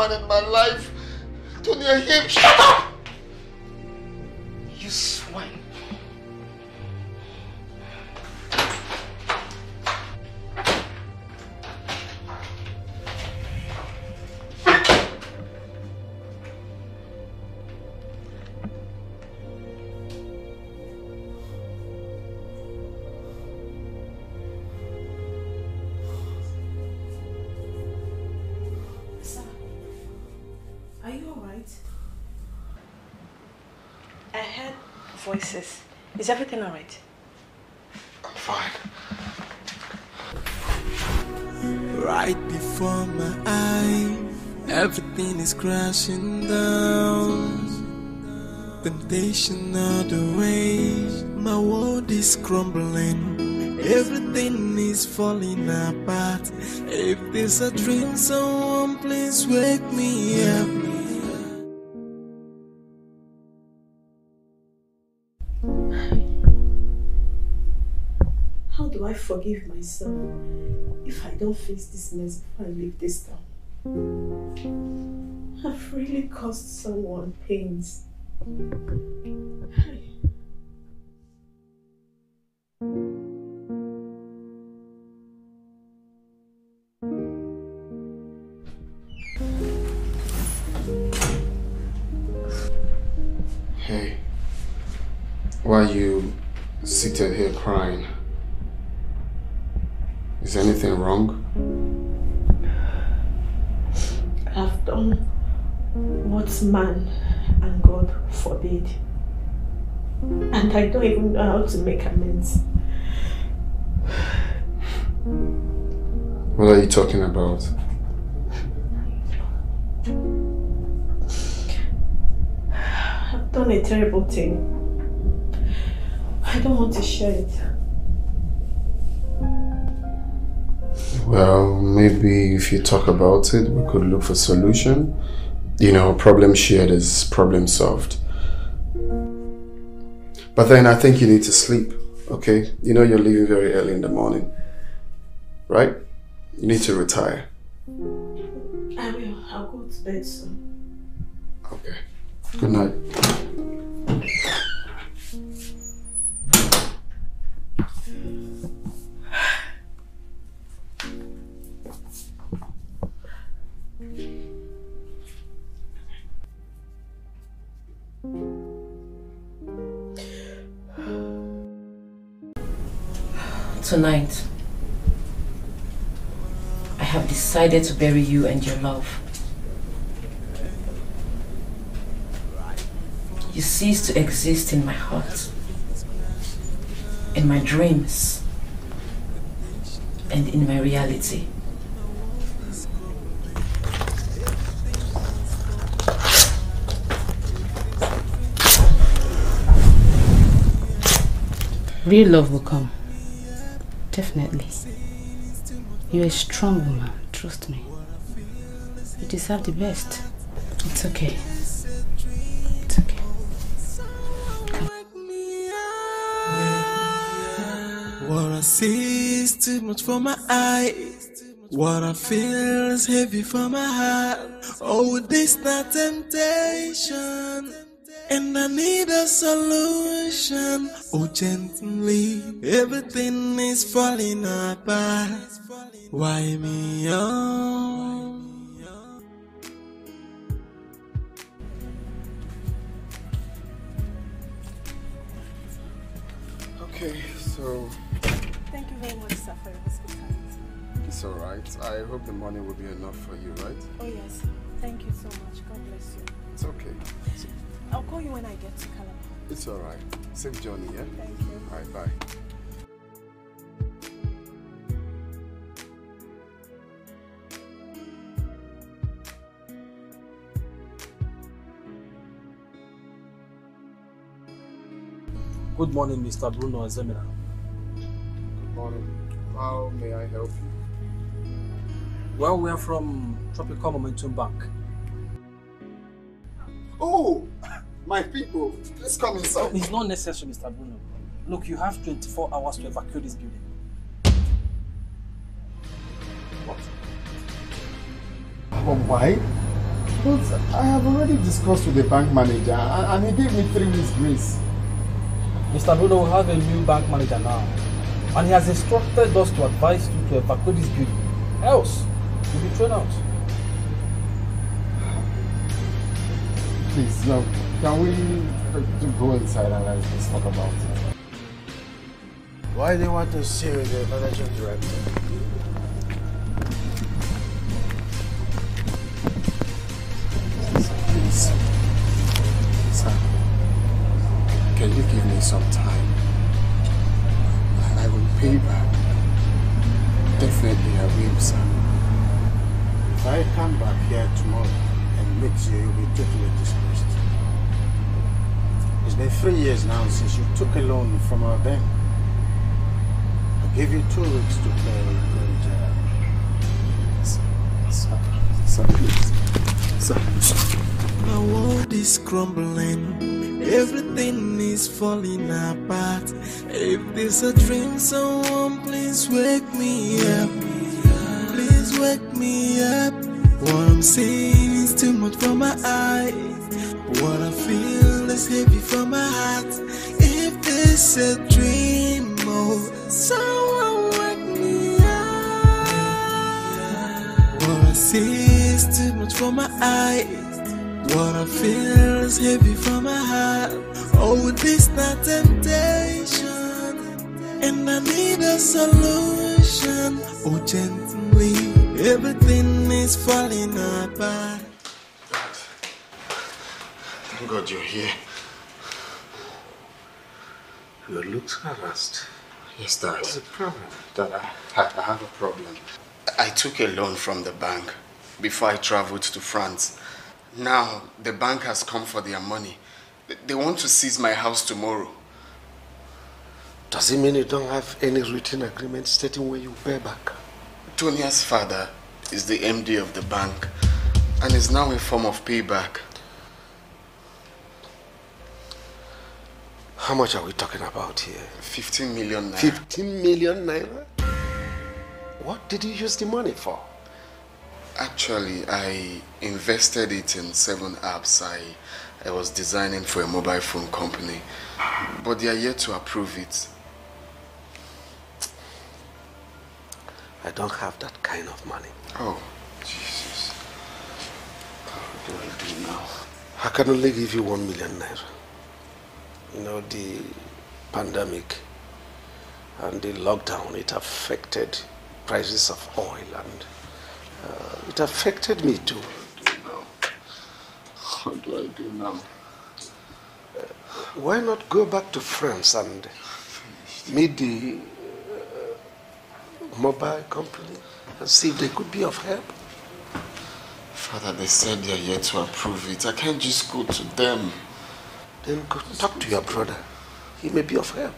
Woman in my life. Is everything alright? I'm fine. Right before my eye, everything is crashing down. Temptation all the way, my world is crumbling. Everything is falling apart. If there's a dream, someone please wake me up. Forgive myself if I don't face this mess before I leave this town? I've really caused someone pains. Hey, why are you seated here crying? Is anything wrong? I've done what man and God forbid. And I don't even know how to make amends. What are you talking about? I've done a terrible thing. I don't want to share it. Well, maybe if you talk about it, we could look for solution. You know, problem shared is problem solved. But then I think you need to sleep, okay? You know you're leaving very early in the morning, right? You need to retire. I will. I'll go to bed soon. Okay. Good night. Tonight, I have decided to bury you and your love. You cease to exist in my heart, in my dreams, and in my reality. Real love will come. Definitely. You're a strong woman, trust me. You deserve the best. It's okay. It's okay. What I see is too much for my eyes. What I feel is heavy for my heart. Oh, this not temptation. And I need a solution. Oh, gently, everything is falling apart. Why me? Oh. Okay, so Thank you very much, sir, for your hospitality. it's alright. I hope the money will be enough for you, right? Oh, yes. Thank you so much. God bless you. It's okay. It's, I'll call you when I get to Calabar. it's alright. Safe journey, yeah? Thank you. Alright, bye. Good morning, Mr. Bruno Azemina. Good morning. How may I help you? Well, we are from Tropical Momentum Bank. Oh, my people, please come inside. It's not necessary, Mr. Bruno. Look, you have 24 hours to evacuate this building. What? But why? But I have already discussed with the bank manager and and he gave me three weeks grace. Mr. Bruno, will have a new bank manager now. And he has instructed us to advise you to evacuate this building. Else, you'll be thrown out. Please, no, can we uh, go inside and let's talk about it? Why do you want to see with the managing director? Please. Sir, can you give me some time? And I will pay back. Definitely I will, sir. If I come back here tomorrow you'll be totally. It's been three years now since you took a loan from our bank. I gave you two weeks to pay and uh, Sir, sir, please. Sir. My world is crumbling, everything is falling apart. If this a dream, someone please wake me up. Please wake me up. What I'm seeing is too much for my eyes. What I feel is heavy for my heart. If this a dream, oh, someone wake me up. What I see is too much for my eyes. What I feel is heavy for my heart. Oh, this not temptation, and I need a solution. Oh, gently, everything is falling apart. Thank God you're here. You look harassed. Yes, Dad. What's the problem? Dad, I, I have a problem. I took a loan from the bank before I traveled to France. Now, the bank has come for their money. They want to seize my house tomorrow. Does it mean you don't have any written agreement stating where you pay back? Tonia's father is the MD of the bank and is now a form of payback. How much are we talking about here? 15 million naira. 15 million naira? What did you use the money for? Actually, I invested it in seven apps I, I was designing for a mobile phone company. But they are yet to approve it. I don't have that kind of money. Oh, Jesus. What do I do now? I can only give you one million naira. You know, the pandemic and the lockdown, it affected prices of oil and uh, it affected me too. What do I do now? Why not go back to France and meet the mobile company and see if they could be of help? Father, they said they're yet to approve it. I can't just go to them. Then go talk to your brother. He may be of help.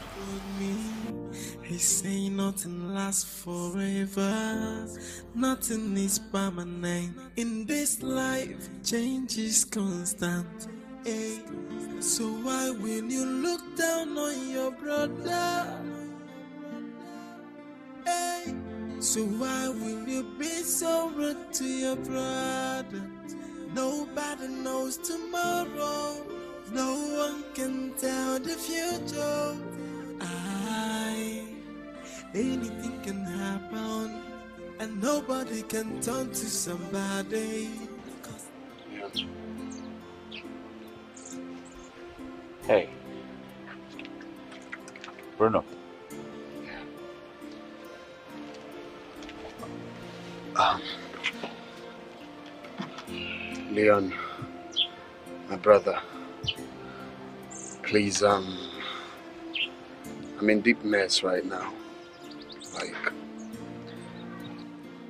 He say nothing lasts forever, nothing is permanent. In this life, change is constant. Hey, so why will you look down on your brother? Hey, so why will you be so rude to your brother? Nobody knows tomorrow. No one can tell the future. I anything can happen, and nobody can turn to somebody. Hey. Bruno. Um, Leon, my brother, please, um, I'm in deep mess right now. Like,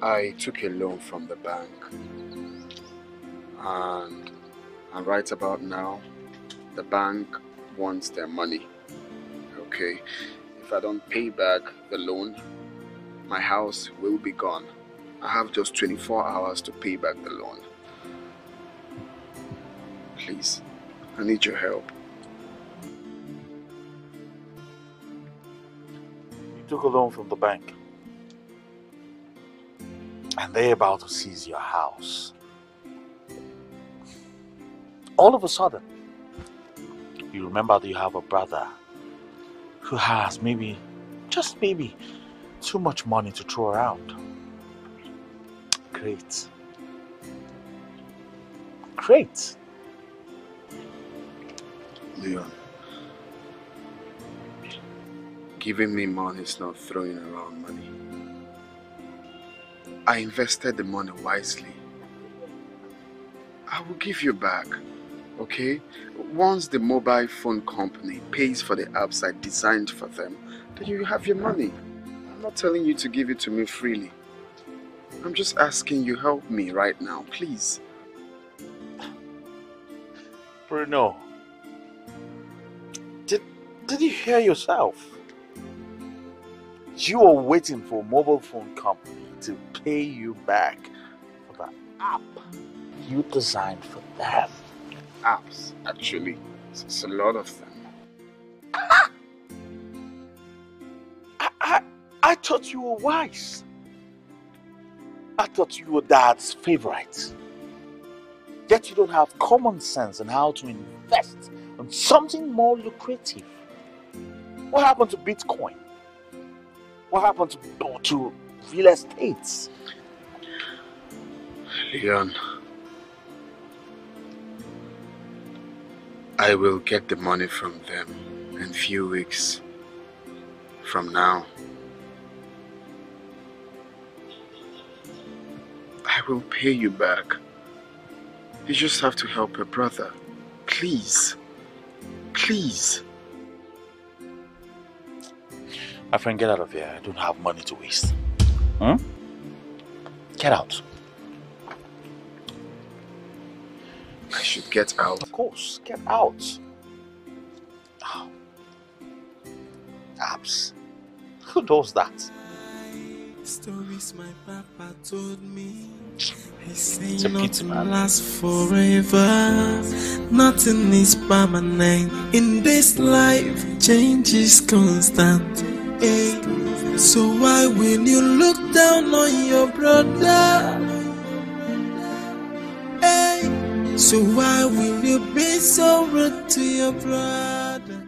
I took a loan from the bank, and, and right about now, the bank wants their money. Okay, if I don't pay back the loan, my house will be gone. I have just 24 hours to pay back the loan. Please, I need your help. You took a loan from the bank. And they're about to seize your house. All of a sudden, you remember that you have a brother who has maybe, just maybe, too much money to throw around. Great. Great. Leon, giving me money is not throwing around money. I invested the money wisely. I will give you back, okay? Once the mobile phone company pays for the apps I designed for them, then you have your money. I'm not telling you to give it to me freely. I'm just asking you help me right now, please. Bruno, did, did you hear yourself? You are waiting for a mobile phone company to pay you back for the app you designed for them. Apps, actually. It's, a lot of them. I, I, I thought you were wise. I thought you were dad's favorite. Yet you don't have common sense on how to invest on something more lucrative. What happened to Bitcoin? What happened to, to real estate? Leon, I will get the money from them in few weeks from now. Will pay you back. You just have to help your brother. Please. Please. My friend, get out of here. I don't have money to waste. Hmm? Get out. I should get out. Of course, get out. Oh. Abs. Who does that? Stories my papa told me. It's a pity, nothing man. lasts forever. Nothing is permanent. In this life, change is constant. Hey. So why will you look down on your brother? Hey. So why will you be so rude to your brother?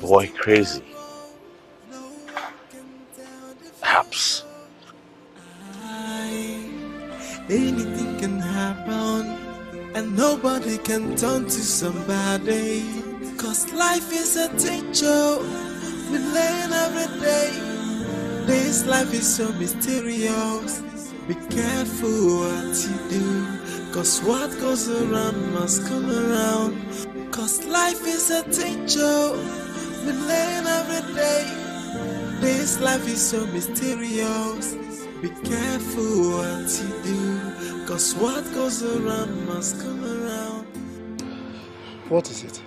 Boy, crazy. Abs. Anything can happen, and nobody can turn to somebody. Cause life is a teacher, we learn every day. This life is so mysterious. Be careful what you do, cause what goes around must come around. Cause life is a teacher, we learn every day. This life is so mysterious. Be careful what you do, cause what goes around must come around. What is it?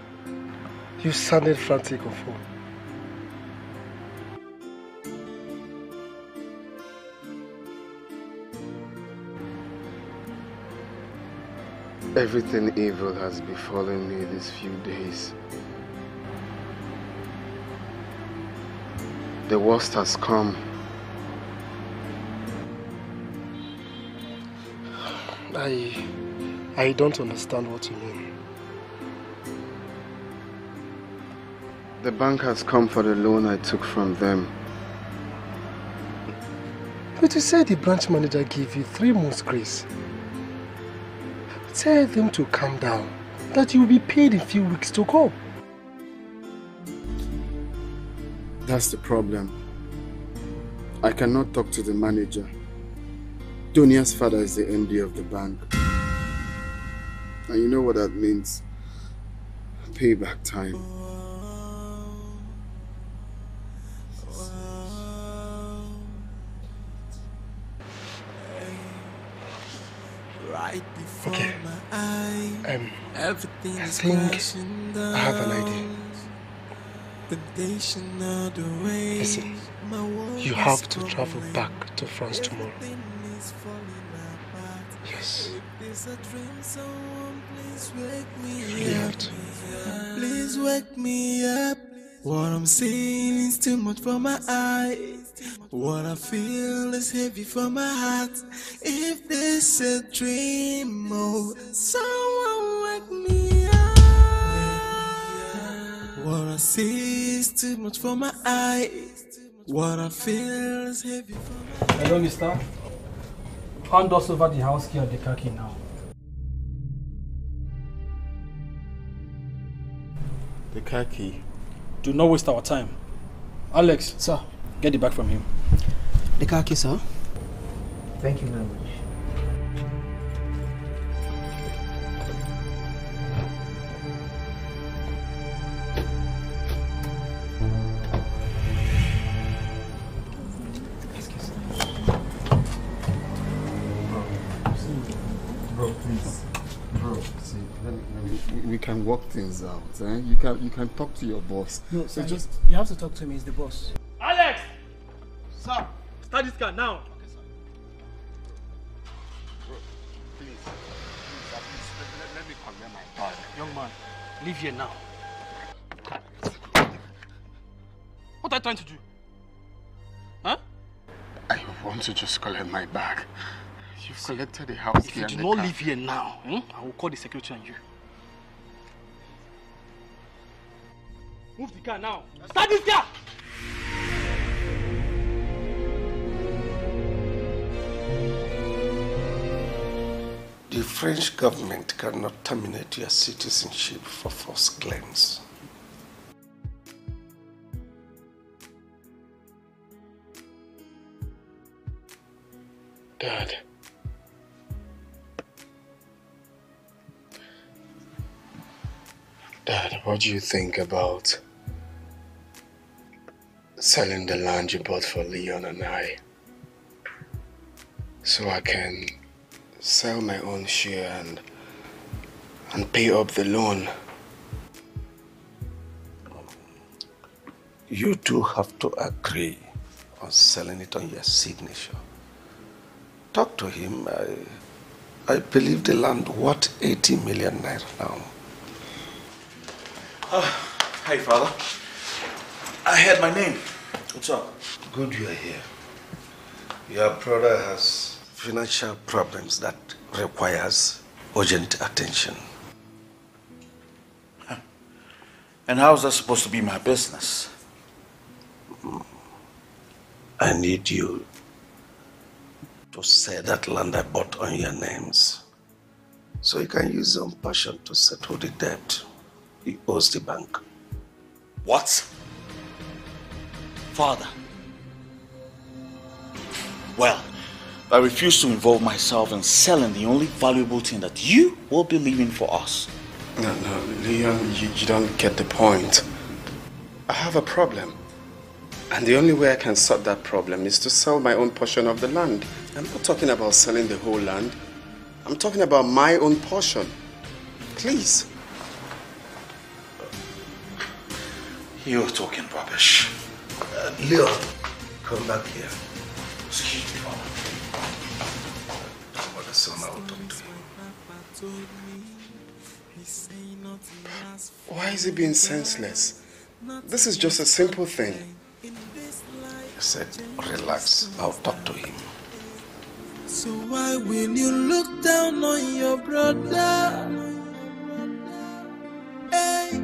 You sounded frantic on phone. Everything evil has befallen me these few days. The worst has come. I, I don't understand what you mean. The bank has come for the loan I took from them. But you said the branch manager gave you three months grace. Tell them to calm down, that you will be paid in few weeks to go. That's the problem. I cannot talk to the manager. Tonia's father is the MD of the bank. And you know what that means? Payback time. Right before Okay. my eyes, Um, everything I think crashing. I have an idea. Temptation all the way. Listen, you have to travel back to France tomorrow. Everything is falling apart. Yes. If there's a dream, someone please wake me You really up. Please wake me up. What I'm seeing is too much for my eyes. What I feel is heavy for my heart. If this a dream, oh, someone wake me up. What I see is too much for my eyes. What I feel is heavy for my heart. Hello, mister. Hand us over the house key of the car key now. The car key. Do not waste our time. Alex. Sir. Get it back from him. The car key, sir. Thank you very much. Work things out. Eh? You can you can talk to your boss. No, so sir. just You have to talk to me. He's the boss. Alex! Sir, start this car now. please, please, at least let, let, let me collect my bag. Young man, leave here now. What are you trying to do? Huh? I want to just collect my bag. You've collected the house If key you do the not car. leave here now, hmm, I will call the security and you. Move the car now. Start this car! The French government cannot terminate your citizenship for false claims. Dad. Dad, what do you think about selling the land you bought for Leon and I so I can sell my own share and and pay up the loan? You two have to agree on selling it on your signature. Talk to him. I, I believe the land worth 80 million naira now. Ah, hey, father. I heard my name. What's up? Good you are here. Your brother has financial problems that requires urgent attention. And how is that supposed to be my business? Hmm. I need you to sell that land I bought on your names so you can use your own passion to settle the debt he owes the bank. What? Father. Well, I refuse to involve myself in selling the only valuable thing that you will be leaving for us. No, no, Leon, you, you don't get the point. I have a problem. And the only way I can solve that problem is to sell my own portion of the land. I'm not talking about selling the whole land. I'm talking about my own portion. Please. You're talking rubbish. Uh, Leon, come back here. Excuse me, Father. Come on, son, I will talk to you. Why is he being senseless? This is just a simple thing. I said, relax. I'll talk to him. So why will you look down on your brother? Hey,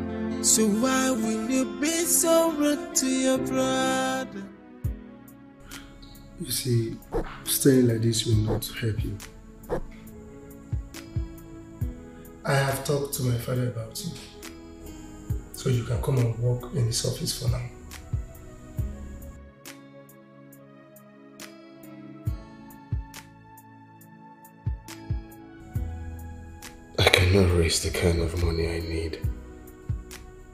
so why will you be so rude to your brother? You see, staying like this will not help you. I have talked to my father about you. So you can come and work in his office for now. I cannot raise the kind of money I need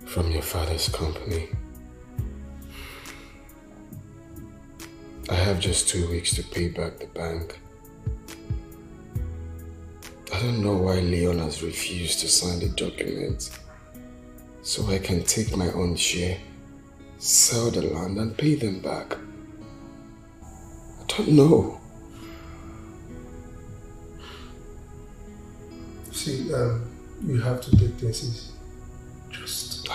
from your father's company. I have just two weeks to pay back the bank. I don't know why Leon has refused to sign the document so I can take my own share, sell the land and pay them back. I don't know. See, um, you have to take. Just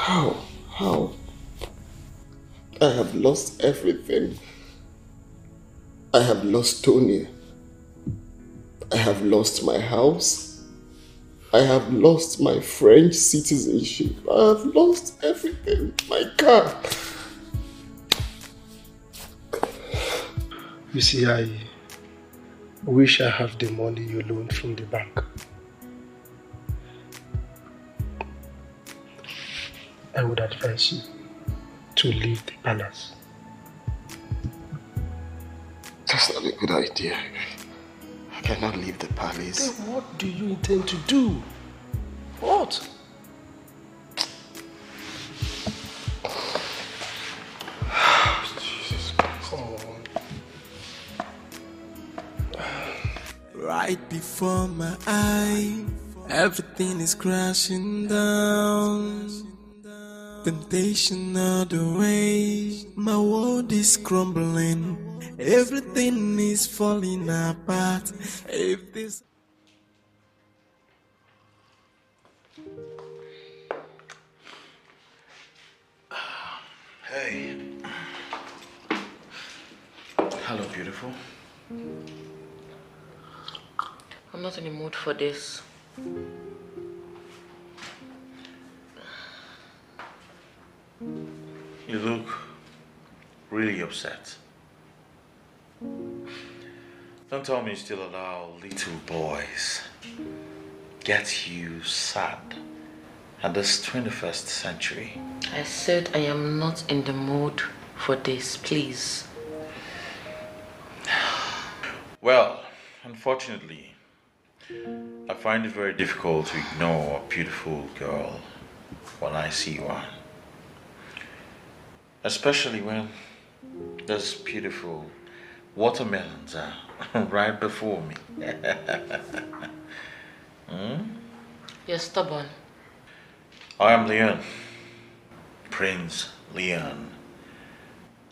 How? How? I have lost everything. I have lost Tony. I have lost my house. I have lost my French citizenship. I have lost everything. My car. You see, I wish I have the money you loaned from the bank. I would advise you to leave the palace. That's not a good idea. I cannot leave the palace. Then what do you intend to do? What? Jesus, come on. Right before my eyes, everything is crashing down. Temptation all the way, my world is crumbling. Everything is falling apart. If this Hey. Hello, beautiful. I'm not in the mood for this. You look really upset. Don't tell me you still allow little boys get you sad at this 21st century. I said I am not in the mood for this, please. Well, unfortunately, I find it very difficult to ignore a beautiful girl when I see one. Especially when those beautiful watermelons are right before me. hmm? You're stubborn. I am Leon, Prince Leon,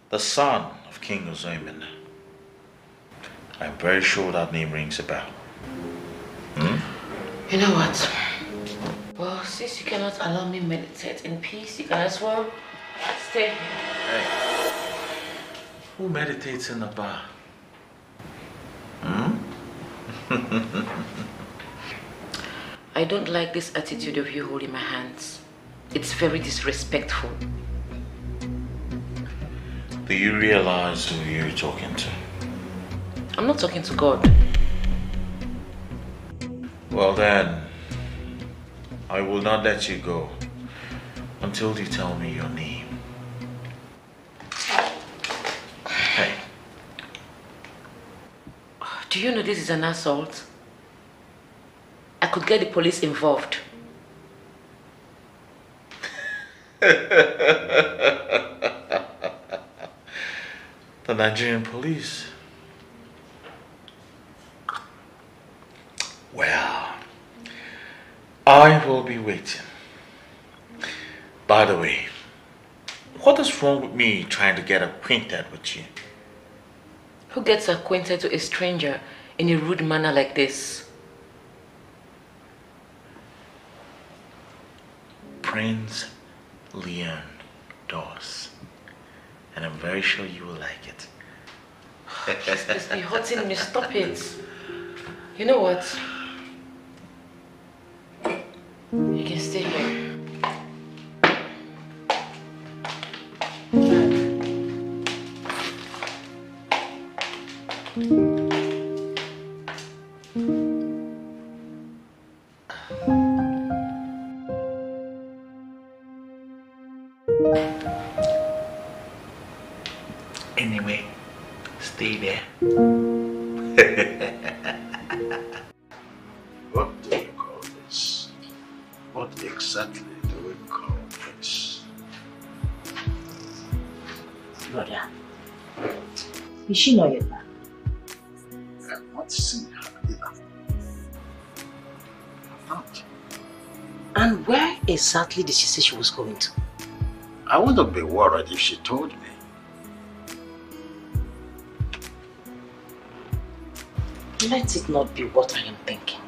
the son of King Ozoimen. I'm very sure that name rings a bell. Hmm? You know what? Well, since you cannot allow me meditate in peace, you can as well stay here. Hey, who meditates in a bar? Hmm? I don't like this attitude of you holding my hands. It's very disrespectful. Do you realize who you're talking to? I'm not talking to God. Well then, I will not let you go until you tell me your name. Do you know this is an assault? I could get the police involved. the Nigerian police. Well, I will be waiting. By the way, what is wrong with me trying to get acquainted with you? Who gets acquainted to a stranger in a rude manner like this? Prince Leon Doss. And I'm very sure you will like it. It's be hurting me. Stop it. You know what? Exactly did she say she was going to? I wouldn't be worried if she told me. Let it not be what I am thinking.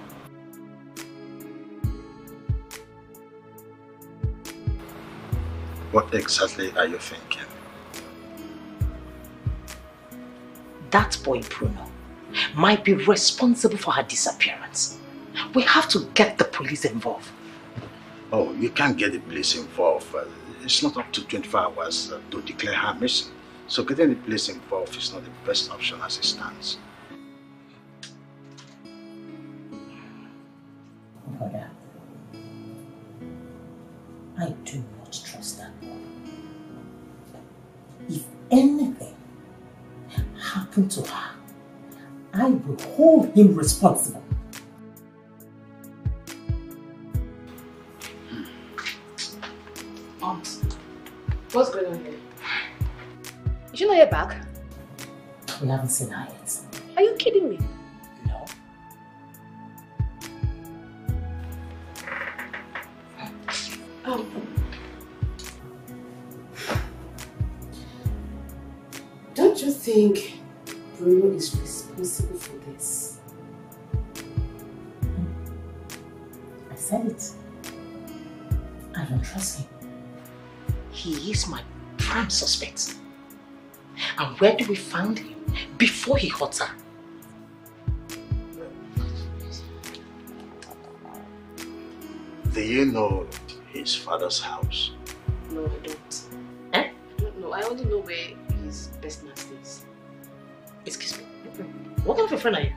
What exactly are you thinking? That boy Bruno might be responsible for her disappearance. We have to get the police involved. Oh, you can't get the police involved. Uh, it's not up to 24 hours uh, to declare her missing. So getting the police involved is not the best option as it stands. Brother, I do not trust that boy. If anything happened to her, I will hold him responsible. What's going on here? Is she not yet back? We haven't seen her yet. Are you kidding me? No. Um, don't you think Bruno is responsible prime suspect. And where do we find him before he hurts her? Do you know his father's house? No, I don't. Eh? I don't know. I only know where his best man stays. Excuse me. What kind of a friend are you?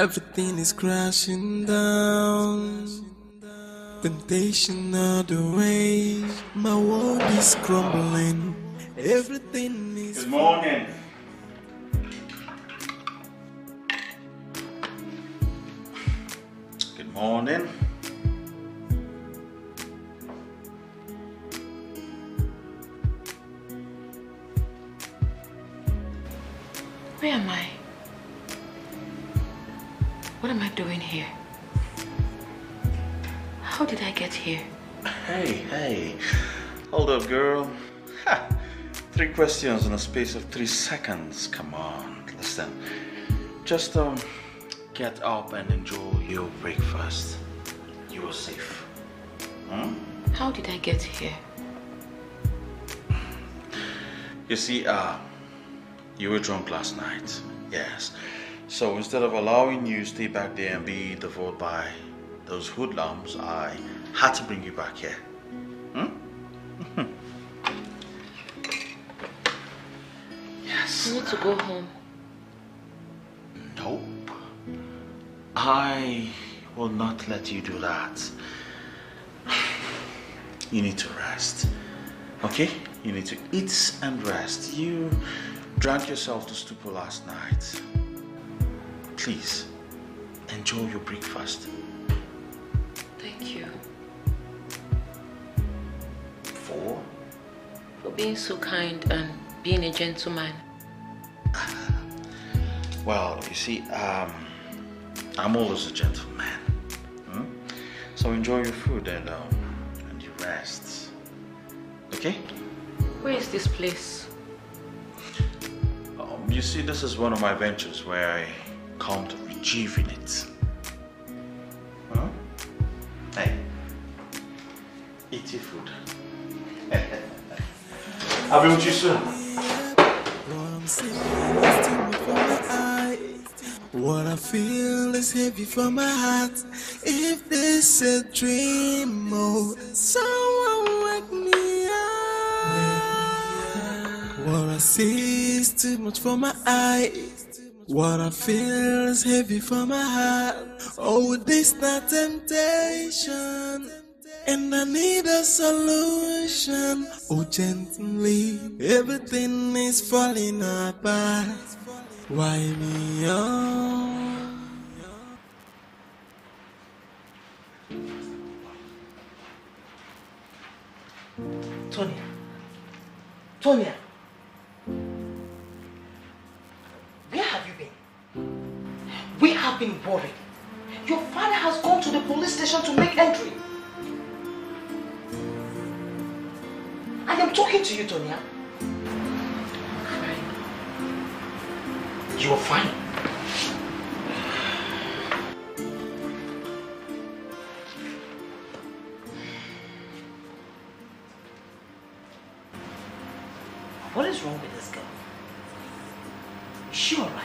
Everything is crashing down. Temptation all the way. My world is crumbling. Everything is. Good morning. Good morning. Doing here? How did I get here? Hey, hey. Hold up, girl. Ha. Three questions in a space of three seconds. Come on, listen. Just um, get up and enjoy your breakfast. You are safe. Hmm? How did I get here? You see, uh, you were drunk last night. Yes. So instead of allowing you to stay back there and be devoured by those hoodlums, I had to bring you back here. Hmm? Yes. I need to go home. Nope. I will not let you do that. You need to rest. Okay? You need to eat and rest. You drank yourself to stupor last night. Please, enjoy your breakfast. Thank you For? for being so kind and being a gentleman. Well, you see, um, I'm always a gentleman. Hmm? So enjoy your food and, um, and you rest. Okay? Where is this place? Um, you see, this is one of my ventures where I come to rejuvenate. Huh? Hey, eat your food. I'll be with you soon. What I feel is heavy for my heart. If this a dream, oh, someone wake me up. What I see is too much for my eyes. What I feel is heavy for my heart. Oh, this not temptation. And I need a solution. Oh, gently, everything is falling apart. Why me on? Tonya. Tonya. Where have you been? We have been worried. Your father has gone to the police station to make entry. I am talking to you, Tonya. You are fine. What is wrong with this girl? Is she alright?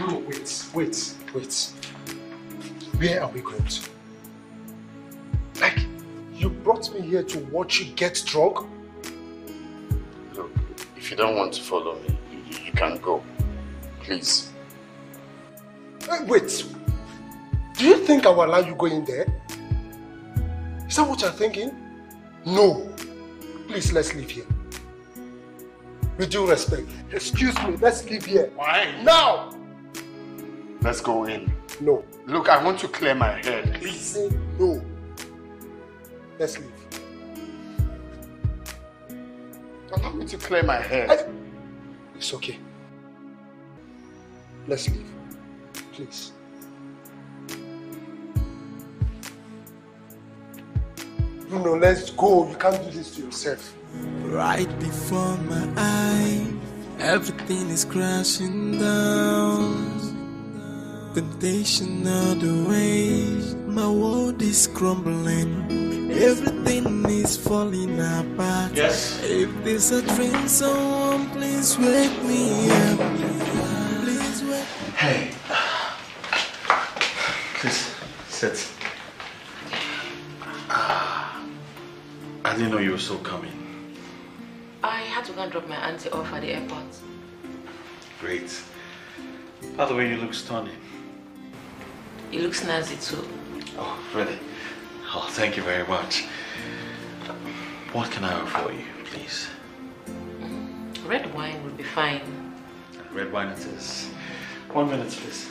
No, wait, wait, wait. Where are we going to? Like, you brought me here to watch you get drunk? Look, if you don't want to follow me, you, you can go. Please. Hey, wait. Do you think I will allow you go in there? Is that what you're thinking? No. Please, let's leave here. With due respect. Excuse me, let's leave here. Why? Now! Let's go in. No. Look, I want to clear my head. Please. Say no. Let's leave. Allow me to clear my head. It's okay. Let's leave. Please. You know, let's go. You can't do this to yourself. Right before my eye, everything is crashing down. Temptation all the way, my world is crumbling. Everything is falling apart. Yes. If this a dream, someone please wake me up. Didn't know you were still coming. I had to go and drop my auntie off at the airport. Great. By the way, you look stunning. You look snazzy too. Oh, really? Oh, thank you very much. What can I offer you, please? Mm, red wine would be fine. Red wine it is. One minute, please.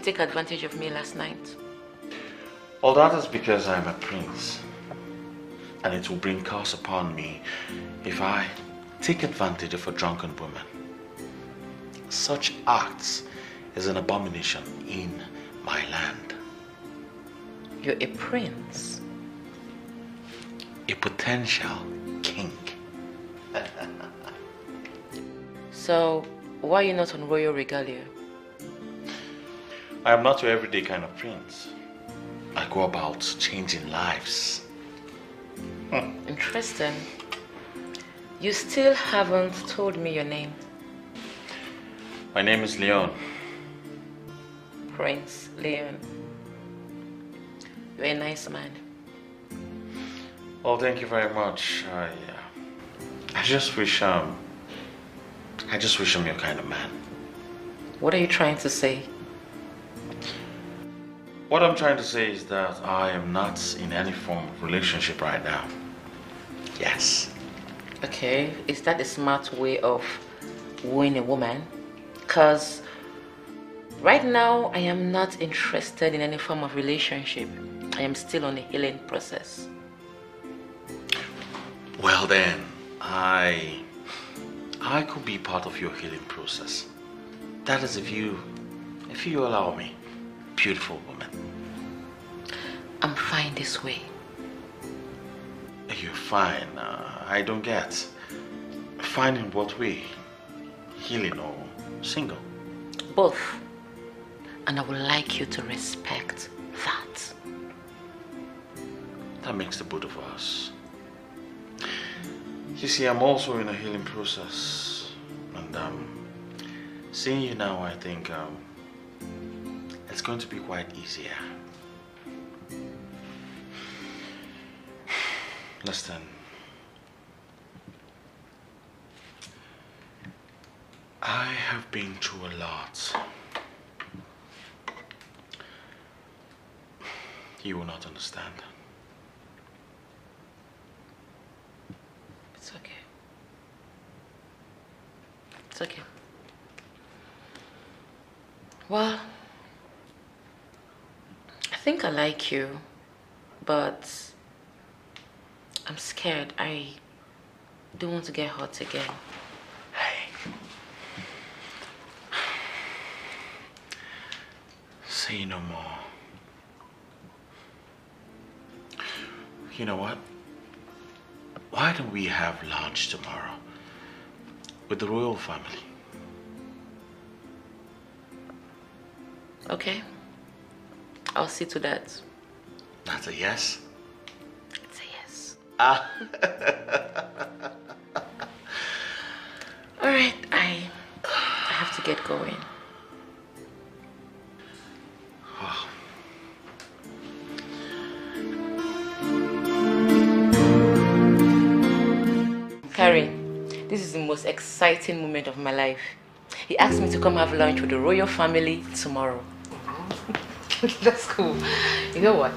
You take advantage of me last night? Well, that is because I'm a prince. And it will bring curse upon me if I take advantage of a drunken woman. Such acts is an abomination in my land. You're a prince. A potential king. So, why are you not on royal regalia? I am not your everyday kind of prince. I go about changing lives. Interesting. You still haven't told me your name, My name is Leon. Prince Leon. You're a nice man. Well, thank you very much. I, uh, I just wish, um, I just wish I'm your kind of man. What are you trying to say? What I'm trying to say is that I am not in any form of relationship right now. Yes. Okay, is that a smart way of wooing a woman? Because right now I am not interested in any form of relationship. I am still on a healing process. Well then, I, I could be part of your healing process. That is if you, if you allow me, beautiful woman. I'm fine this way. You're fine. Uh, I don't get. Fine in what way? Healing or single? Both. And I would like you to respect that. That makes the both of us. You see, I'm also in a healing process. And um, seeing you now, I think um, it's going to be quite easier. Listen. I have been through a lot. You will not understand. It's okay. It's okay. Well, think I like you, but I'm scared. I don't want to get hurt again. Hey. Say no more. You know what? Why don't we have lunch tomorrow with the royal family? Okay? I'll see to that. That's a yes. It's a yes. Ah. All right, I I have to get going. Carrie, this is the most exciting moment of my life. He asked me to come have lunch with the royal family tomorrow. That's cool. You know what?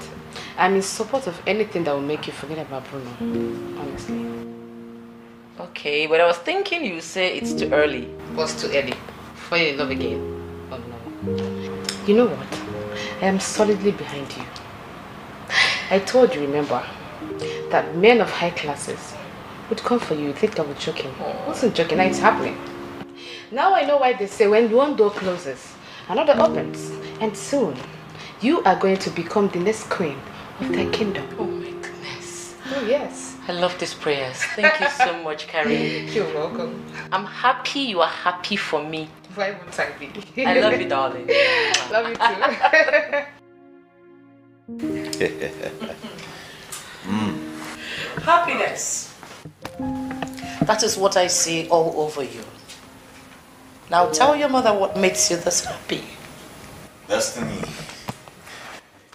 I'm in support of anything that will make you forget about Bruno. Honestly. Okay, but I was thinking you say it's too early. What's too early? For you in love again? Oh no. You know what? I am solidly behind you. I told you, remember, that men of high classes would come for you. You think I was joking? I wasn't joking, now it's happening. Now I know why they say when one door closes, another opens. And soon, you are going to become the next queen of their kingdom. Oh my goodness. Oh yes. I love these prayers. Thank you so much, Carrie. You're welcome. I'm happy you are happy for me. Why won't I be? I love you, darling. love you too. mm. Happiness. That is what I see all over you. Now tell your mother what makes you this happy. Destiny.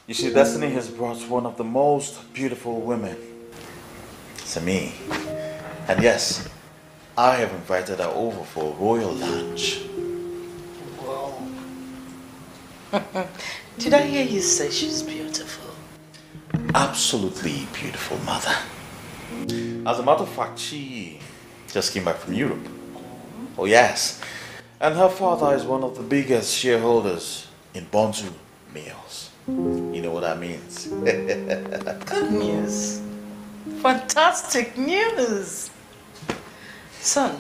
You see, Destiny has brought one of the most beautiful women to me. And yes, I have invited her over for a royal lunch. Wow. Did I hear you say she's beautiful? Absolutely beautiful, mother. As a matter of fact, she just came back from Europe. Oh, yes. And her father is one of the biggest shareholders in Bonzu Mills. You know what that means. Good news. Fantastic news. Son,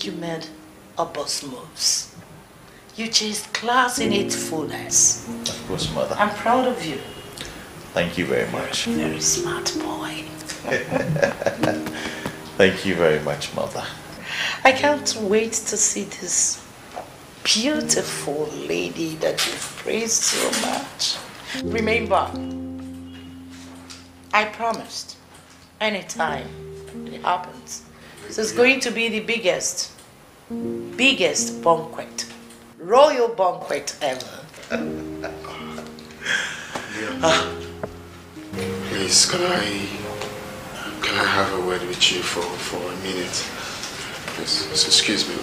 you made a boss moves. You chased class in its fullness. Of course, mother. I'm proud of you. Thank you very much. Very smart boy. Thank you very much, mother. I can't wait to see this beautiful lady that you've praised so much. Remember, I promised anytime it happens, this is going to be the biggest, biggest banquet, royal banquet ever. Ah. Please, can I, can I have a word with you for, for a minute? Please, excuse me.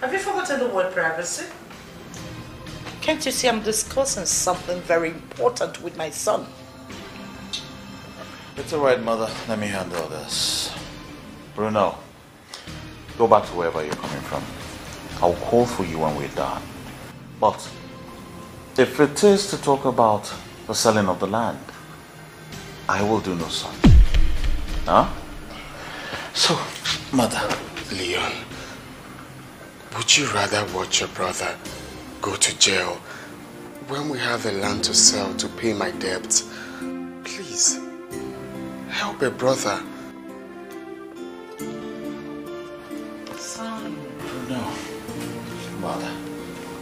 Have you forgotten the word privacy? Can't you see I'm discussing something very important with my son? It's alright, mother. Let me handle this. Bruno, go back to wherever you're coming from. I'll call for you when we're done. But if it is to talk about the selling of the land, I will do no such. Huh? So, mother. Leon, would you rather watch your brother go to jail when we have the land to sell to pay my debts? Please, help a brother. Son, No. Mother.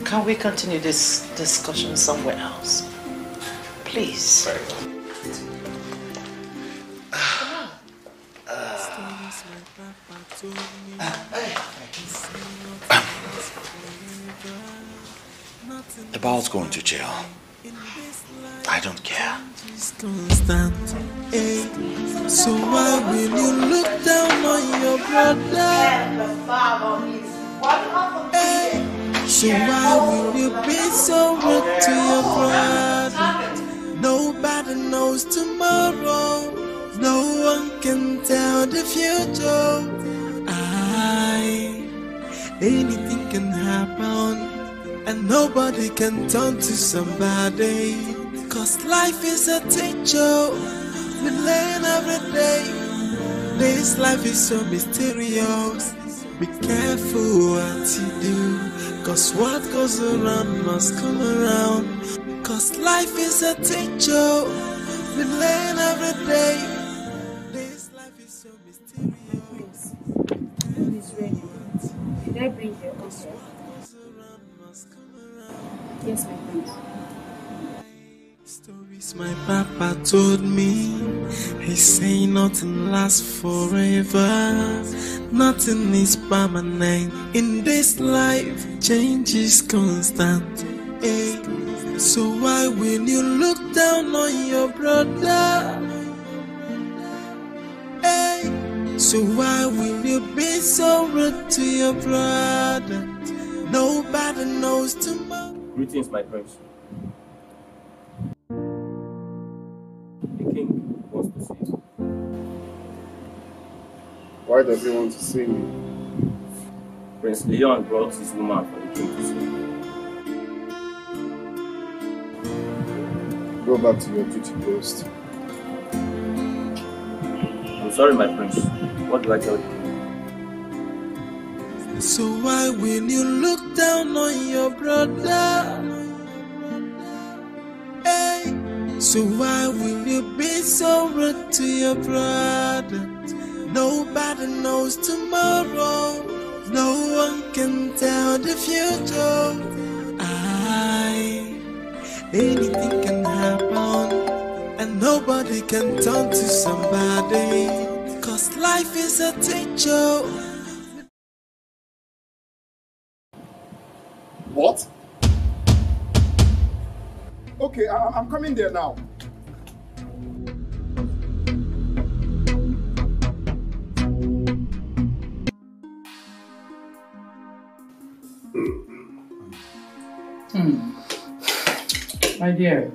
can we continue this discussion somewhere else? Please. Well. About going to jail. I don't care. so why will you look down on your brother? So why will you be so rude to your brother? Nobody knows tomorrow. No one can tell the future. I, anything can happen. And nobody can turn to somebody. Cause life is a teacher. We learn every day. This life is so mysterious. Be careful what you do. Cause what goes around must come around. Cause life is a teacher. We learn every day. Did I bring your answer? Yes, my friend. Stories my papa told me. He say nothing lasts forever. Nothing is permanent. In this life, change is constant. Hey, so why will you look down on your brother? So why will you be so rude to your brother? Nobody knows tomorrow. Greetings, my prince. to see you. Why does he want to see me? Prince Leon brought his woman for the king to see. Go back to your duty post. Sorry, my prince. What do I tell you? So why will you look down on your brother? Hey, so why will you be so rude to your brother? Nobody knows tomorrow. No one can tell the future. I, anything can happen, and nobody can turn to somebody. Cause life is a teacher. What? Okay, I, I'm coming there now. Hmm. My dear,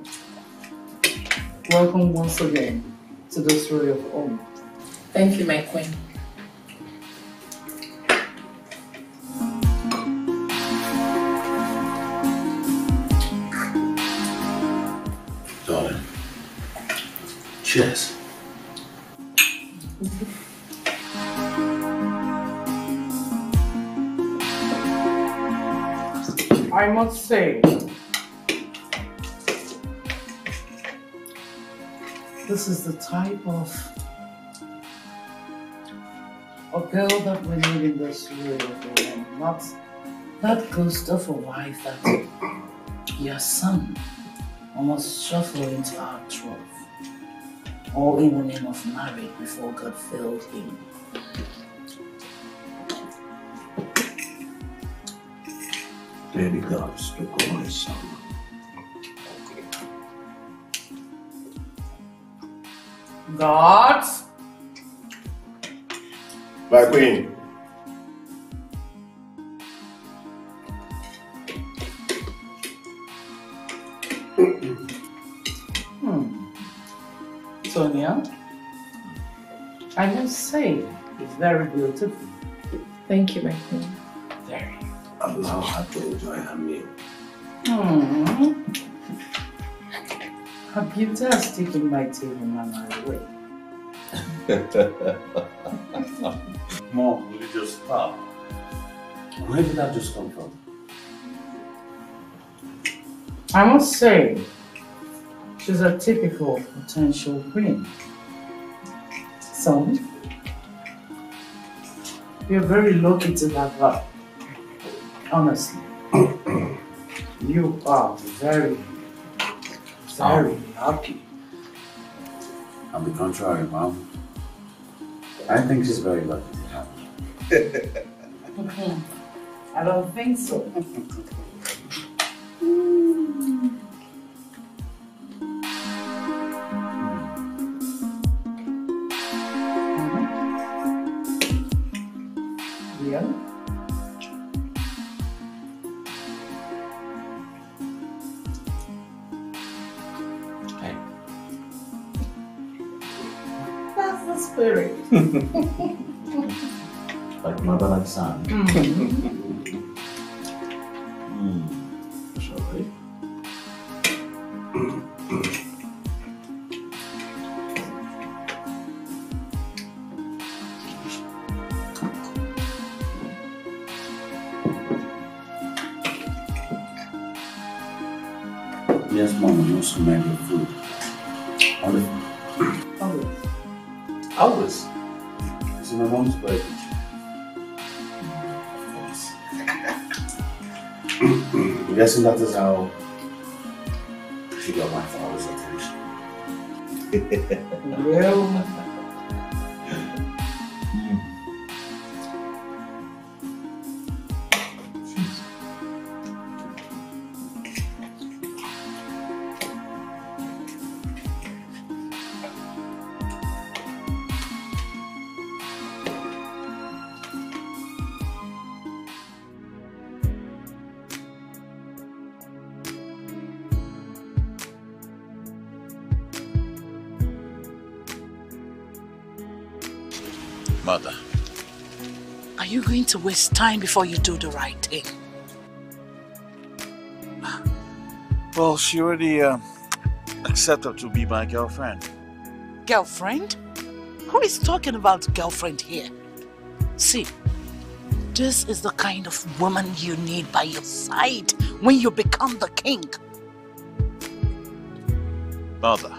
welcome once again to the story of home. Thank you, my queen. Darling. Cheers. I must say, this is the type of a girl that we need in this world, and not that ghost of a wife that your son almost shuffled into our trough, all in the name of marriage before God failed him. Baby God spoke of my son. God, My queen. hmm. Sonia, I must say, it's very beautiful. Thank you, my queen. Very. Allow her to enjoy her meal. Hmm. Her beauty has taken my table mama away. Mom, will you just stop? Where did that just come from? I must say, she's a typical potential queen. Son, you're very lucky to have her. Honestly. you are very, very lucky. On the contrary, Mom. I think she's very lucky to have me. I don't think so. Real? Hmm. Spirit. like mother like son. Mhm. Mm. Guessing that is how she got my father's attention. Well, waste time before you do the right thing? Well, she already uh, accepted to be my girlfriend. Girlfriend? Who is talking about girlfriend here? See, this is the kind of woman you need by your side when you become the king. Mother,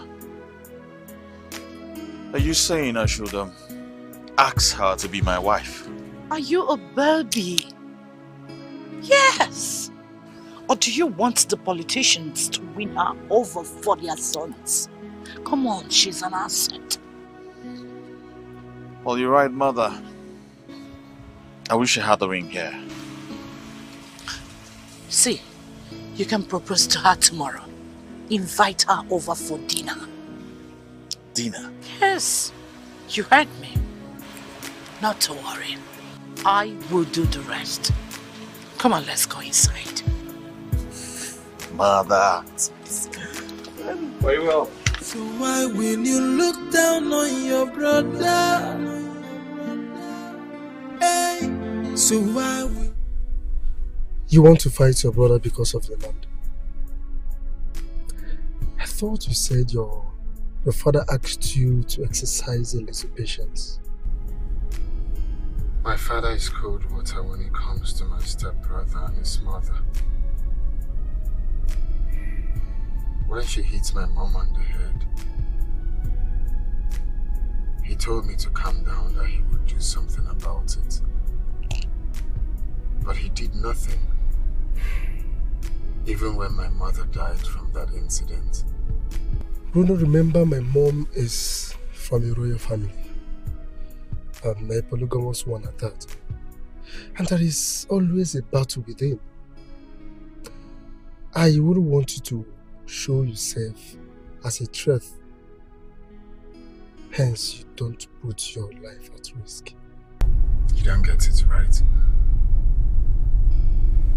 are you saying I should um, ask her to be my wife? Are you a baby? Yes. Or do you want the politicians to win her over for their sons? Come on, she's an asset. Well, you're right, Mother. I wish I had the ring here. See, you can propose to her tomorrow. Invite her over for dinner. Dinner? Yes, you heard me. Not to worry. I will do the rest. Come on, let's go inside. Mother. Very well. So why will you look down on your brother? Hey, so why will You want to fight your brother because of the land? I thought you said your your father asked you to exercise a little patience. My father is cold water when it comes to my stepbrother and his mother. When she hits my mom on the head, he told me to calm down that he would do something about it. But he did nothing. Even when my mother died from that incident. Bruno, remember my mom is from a royal family. And a polygamous one at that. And there is always a battle within. I wouldn't want you to show yourself as a threat. Hence, you don't put your life at risk. You don't get it right.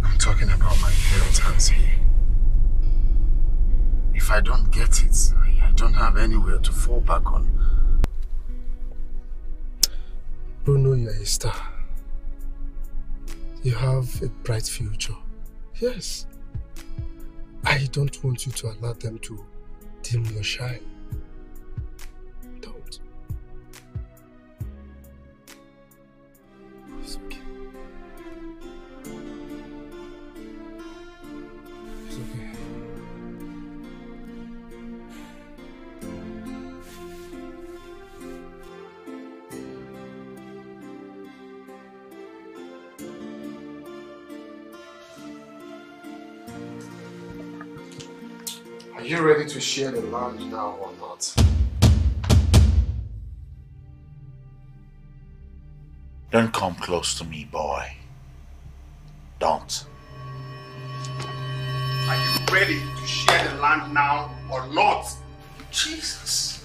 I'm talking about my inheritance here. If I don't get it, I don't have anywhere to fall back on. Bruno, you're a star. You have a bright future. Yes. I don't want you to allow them to dim your shine. You ready to share the land now or not? Don't come close to me, boy. Don't. Are you ready to share the land now or not? Jesus.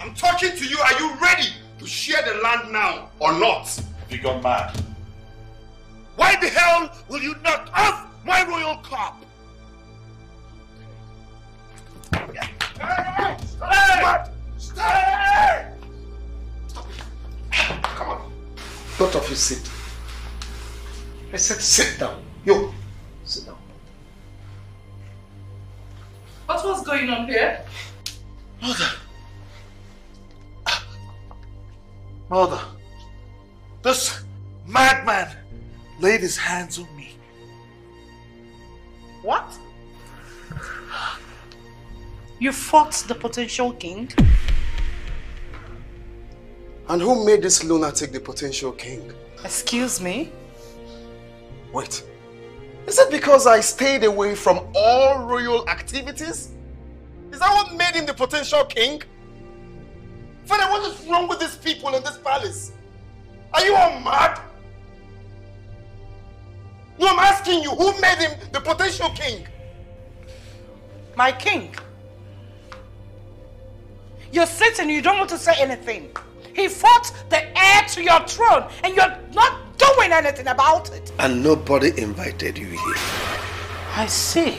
I'm talking to you. Are you ready to share the land now or not? Have you gone mad? Why the hell will you knock off my royal cup? Hey! Stop! Stop! Come on. Both of you sit. I said sit down. Yo, sit down. What was going on here? Mother. Ah. Mother. This madman laid his hands on me. What? You fought the potential king? And who made this lunatic the potential king? Excuse me? Wait. Is it because I stayed away from all royal activities? Is that what made him the potential king? Father, what is wrong with these people in this palace? Are you all mad? No, I'm asking you, who made him the potential king? My king? You're sitting, you don't want to say anything. He fought the heir to your throne, and you're not doing anything about it. And nobody invited you here. I see.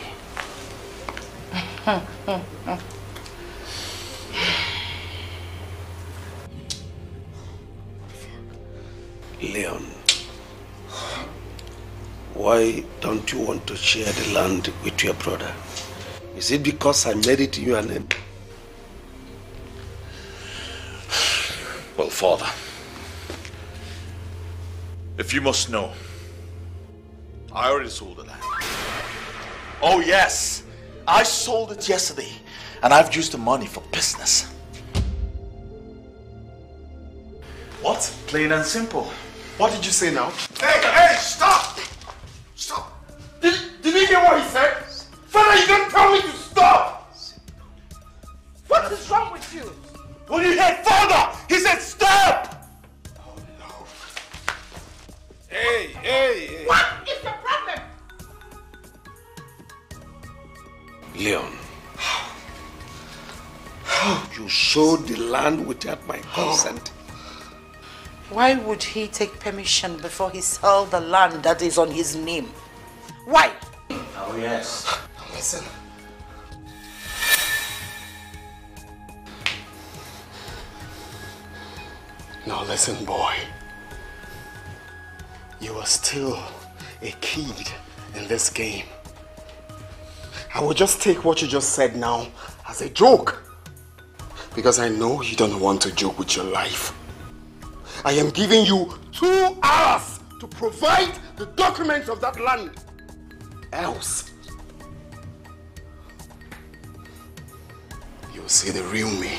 Leon, why don't you want to share the land with your brother? Is it because I married you and then? Well, father, if you must know, I already sold the land. Oh, yes, I sold it yesterday, and I've used the money for business. What? Plain and simple. What did you say now? Hey, hey, stop! Stop! Did, did you hear what he said? Father, you don't tell me to stop! What is wrong with you? When you heard father, he said stop! Oh, hey, hey, hey. What is the problem? Leon, you sold the land without my consent. Why would he take permission before he sell the land that is on his name? Why? Oh, yes. Listen. Now listen, boy. You are still a kid in this game. I will just take what you just said now as a joke. Because I know you don't want to joke with your life. I am giving you two hours to provide the documents of that land. Else, you'll see the real me.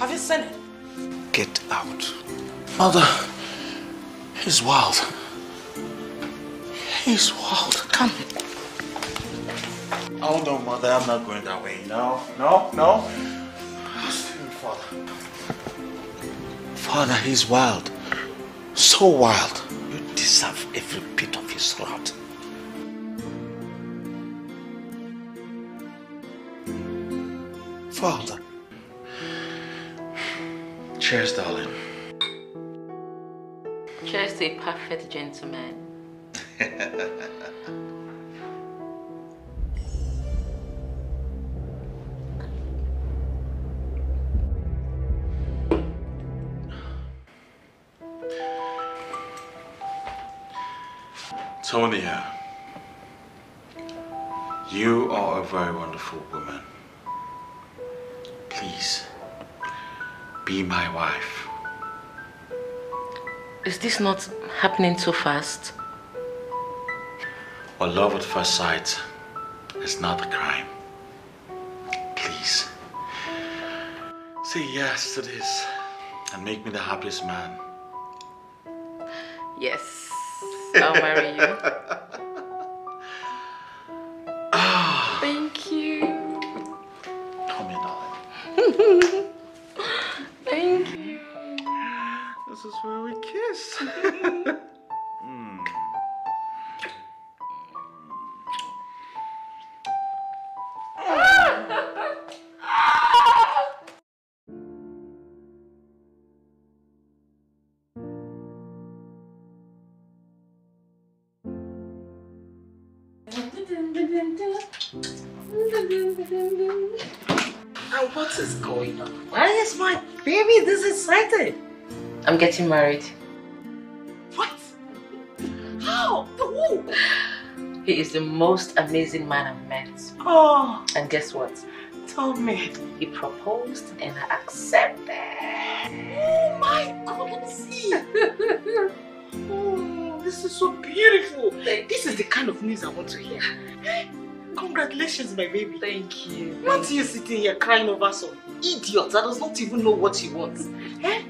Have you seen it? Get out. Mother, he's wild. He's wild. Come. Oh, no, mother, I'm not going that way. No, no, no. Listen, Father. Father, he's wild. So wild. You deserve every bit of his wrath. Father. Cheers, darling. Cheers to a perfect gentleman. Tonia, uh, you are a very wonderful woman. Please, be my wife. Is this not happening so fast? Well, love at first sight is not a crime. Please, say yes to this and make me the happiest man. Yes, I'll marry you. Ah. Thank you. Come here, darling. Thank you. This is where we kiss. is going on? Why is my baby this excited? I'm getting married. What? How? To who? He is the most amazing man I've met. Oh, And guess what? tell me. He proposed and I accepted. Oh my God, let me see. oh, this is so beautiful. This is the kind of news I want to hear. Congratulations, my baby. Thank you. Not you sitting here crying over some idiot that does not even know what he wants. Eh?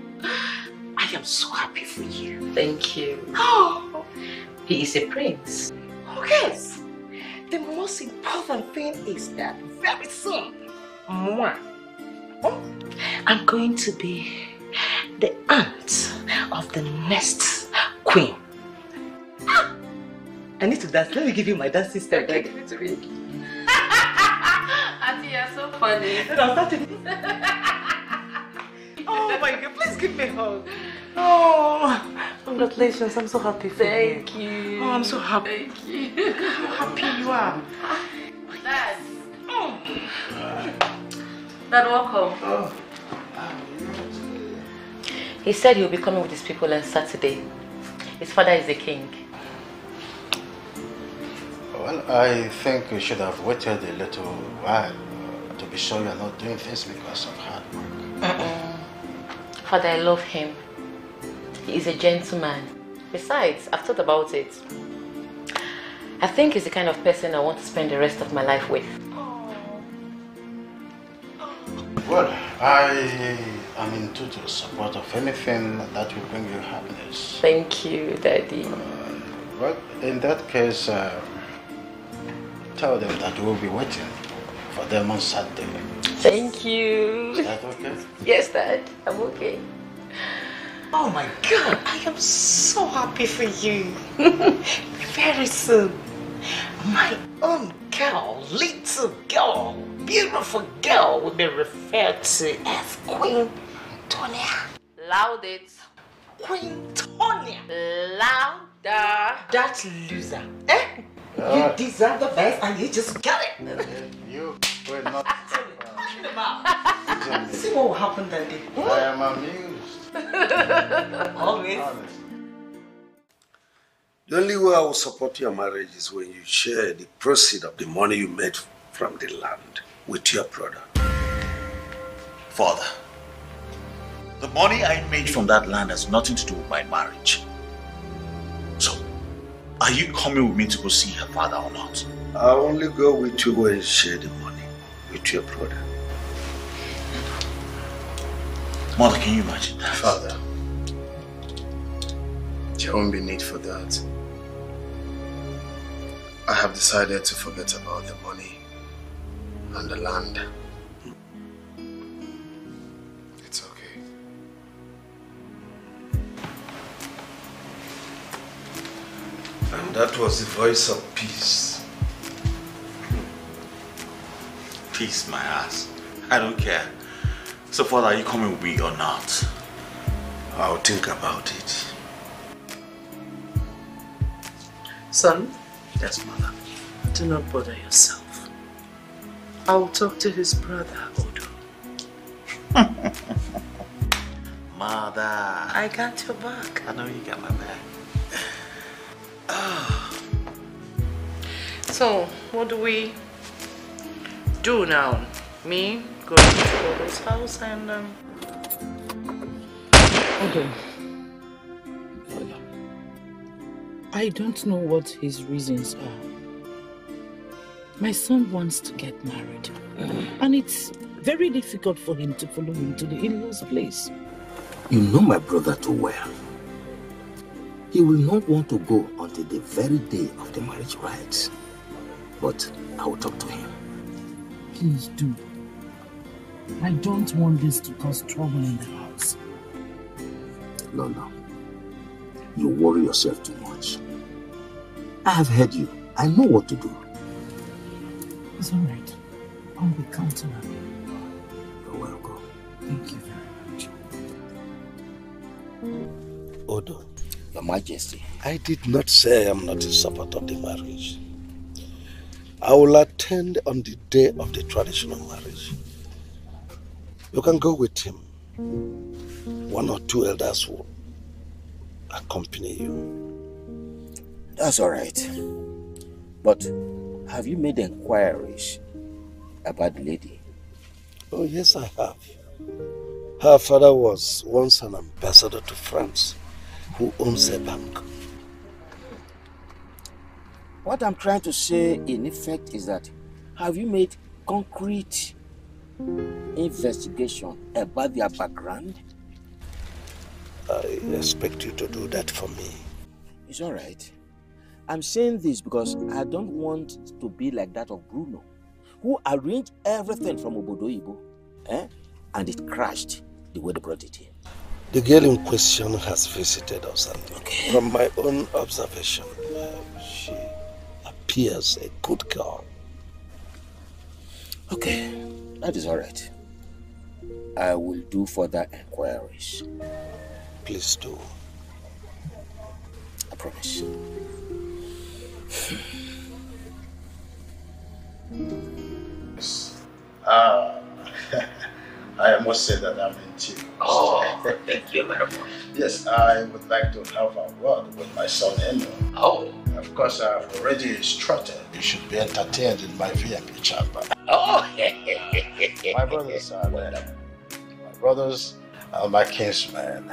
I am so happy for you. Thank you. Oh, He is a prince. oh yes. The most important thing is that very soon, moi, I'm going to be the aunt of the next queen. I need to dance. Let me give you my dancing step. Okay, give it to me. Auntie, you're so funny. Then I'll start to- Oh my god, please give me a hug. Oh, congratulations. I'm so happy for Thank you. you. Oh, I'm so happy. Thank you. Look how happy you are. Dad. Oh. Dad, welcome. Oh. He said he'll be coming with his people on Saturday. His father is the king. Well, I think you should have waited a little while uh, to be sure you're not doing things because of hard work. Mm-mm. Father, I love him. He is a gentleman. Besides, I've thought about it. I think he's the kind of person I want to spend the rest of my life with. Well, I am in total support of anything that will bring you happiness. Thank you, Daddy. Well, in that case, uh, tell them that we'll be waiting for them on Saturday. Thank you. Is that okay? Yes, Dad. I'm okay. Oh my God, I am so happy for you. Very soon, my own girl, little girl, beautiful girl will be referred to as Queen Tonia. Loud it. Queen Tonia. Louder. That loser. Eh? Uh, you deserve the best and you just got it. You will not. Talking about. See what will happen that day. I am amused. Always. The only way I will support your marriage is when you share the proceeds of the money you made from the land with your brother. Father, the money I made from that land has nothing to do with my marriage. Are you coming with me to go see her father or not? I'll only go with you when you share the money with your brother. Mother, can you imagine that? Father, there won't be need for that. I have decided to forget about the money and the land. And that was the voice of peace. Peace, my ass. I don't care. So, Father, are you coming with me or not? I'll think about it. Son, Yes, Mother. do not bother yourself. I will talk to his brother, Odo. Mother. I got your back. I know you got my back. So, what do we do now? Me go to Odo's house and um. Okay. I don't know what his reasons are. My son wants to get married, and it's very difficult for him to follow him to the in-laws place. You know my brother too well. He will not want to go until the very day of the marriage rites. But I will talk to him. Please do. I don't want this to cause trouble in the house. No, no. You worry yourself too much. I have heard you. I know what to do. It's all right. I'll be counting on you. You're welcome. Thank you very much. Odo, Your Majesty. I did not say I'm not in support of the marriage. I will attend on the day of the traditional marriage. You can go with him. One or two elders will accompany you. That's all right. But have you made inquiries about the lady? Oh, yes, I have. Her father was once an ambassador to France who owns a bank. What I'm trying to say, in effect, is that have you made concrete investigation about their background? I expect you to do that for me. It's all right. I'm saying this because I don't want to be like that of Bruno, who arranged everything from Obodo Oyibo, eh? and it crashed the way they brought it here. The girl in question has visited us, and from my own observation, uh, she appears a good girl. Okay, that is all right. I will do further inquiries. Please do. I promise. Uh, I must say that I'm in tears. Oh, thank you very much. Yes, I would like to have a word with my son Eno. Oh. Of course, I've already instructed you should be entertained in my VIP chamber. Oh, my brothers are there. My brothers are my kinsmen.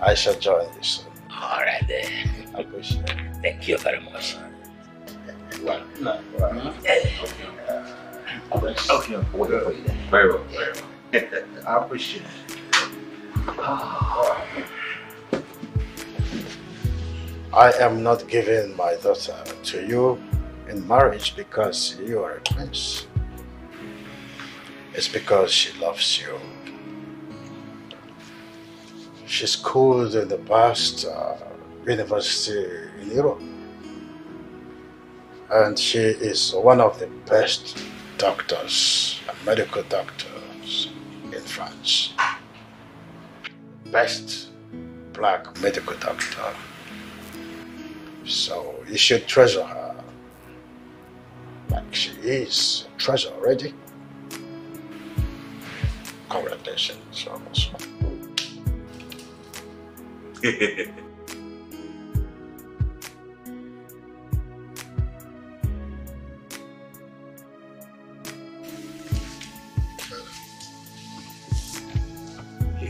I shall join you soon. All right then. I appreciate it. Thank you very much. Well, No, well, okay, wait for you then. Very well, very well. I appreciate it. I am not giving my daughter to you in marriage because you are a prince. It's because she loves you. She schooled in the best uh, university in Europe. And she is one of the best doctors, a medical doctors in France. Best black medical doctor. So you should treasure her. Like she is a treasure already. Congratulations, almost.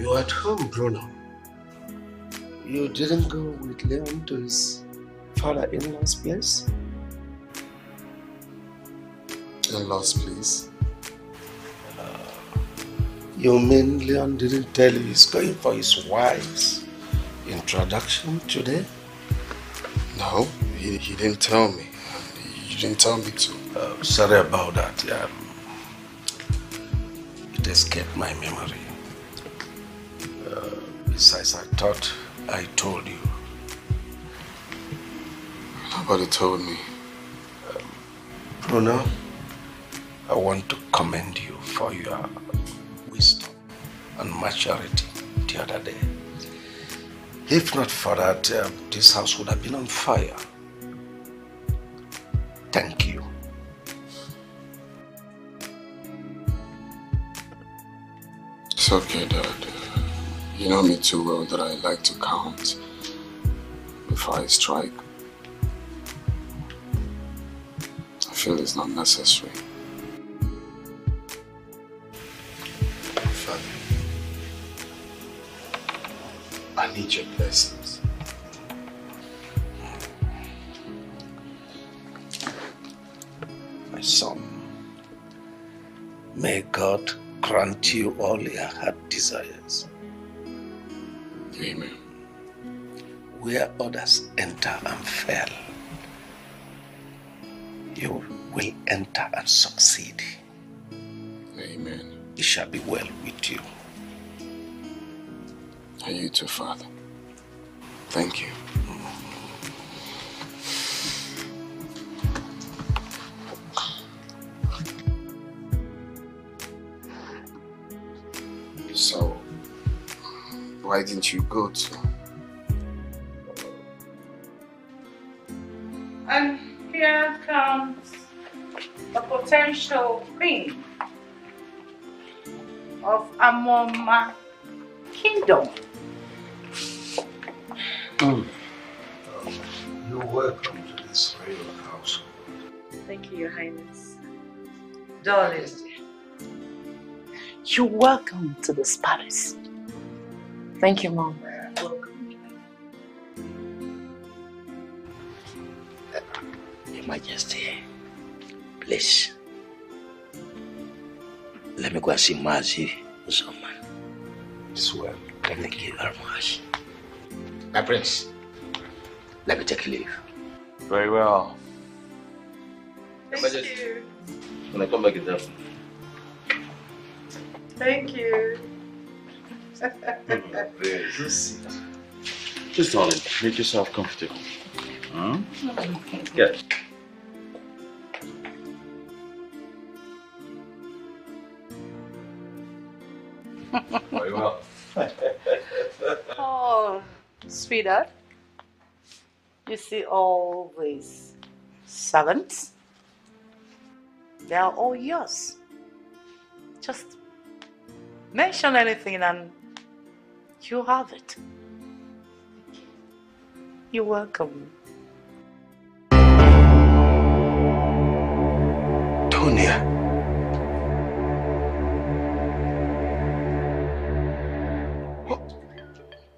You at home, Bruno. You didn't go with Leon to his father-in-law's place? In-laws, please. You mean Leon didn't tell you he's going for his wife's introduction today? No, he, he didn't tell me. He didn't tell me to. Uh, sorry about that. Yeah. It escaped my memory. Besides, I thought I told you. Nobody told me. Bruno, I want to commend you for your wisdom and maturity the other day. If not for that, uh, this house would have been on fire. Thank you. It's okay, Dad. You know me too well that I like to count before I strike. I feel it's not necessary. Father, I need your blessings. My son, may God grant you all your heart desires. Where others enter and fail, you will enter and succeed. Amen. It shall be well with you. And you too, Father. Thank you. So, why didn't you go to? The potential queen of Amoma Kingdom. Hmm. Um, you're welcome to this royal household. Thank you, Your Highness. Darling, you're welcome to this palace. Thank you, Mom. Your Majesty, please. Let me go and see Mazi Zoman. It's well. Thank you very much. My prince, let me take leave. Very well. Thank you. When I come back in that. Thank you. Just, just darling, make yourself comfortable. Huh? Yeah. Very well. Oh, Sweetheart, you see all these servants? They are all yours. Just mention anything and you have it. You're welcome. Tonia.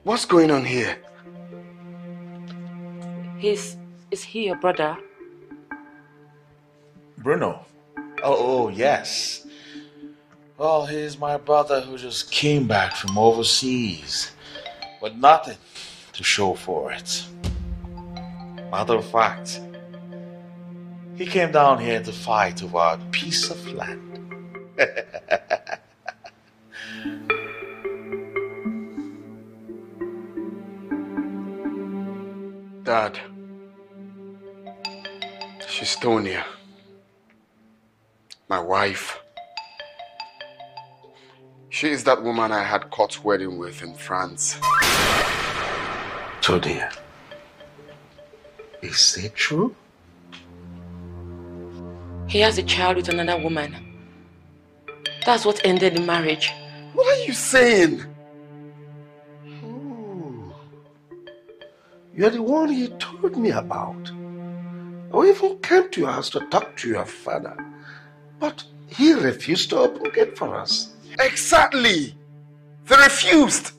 What's going on here? He's, is he your brother? Bruno. Oh, oh, yes. Well, he's my brother who just came back from overseas with nothing to show for it. Matter of fact, he came down here to fight over a piece of land. Dad. She's Tonia. My wife. She is that woman I had court wedding with in France. Tonia. Is it true? He has a child with another woman. That's what ended the marriage. What are you saying? You're the one he told me about. I even came to your house to talk to your father. But he refused to open gate for us. Exactly! They refused!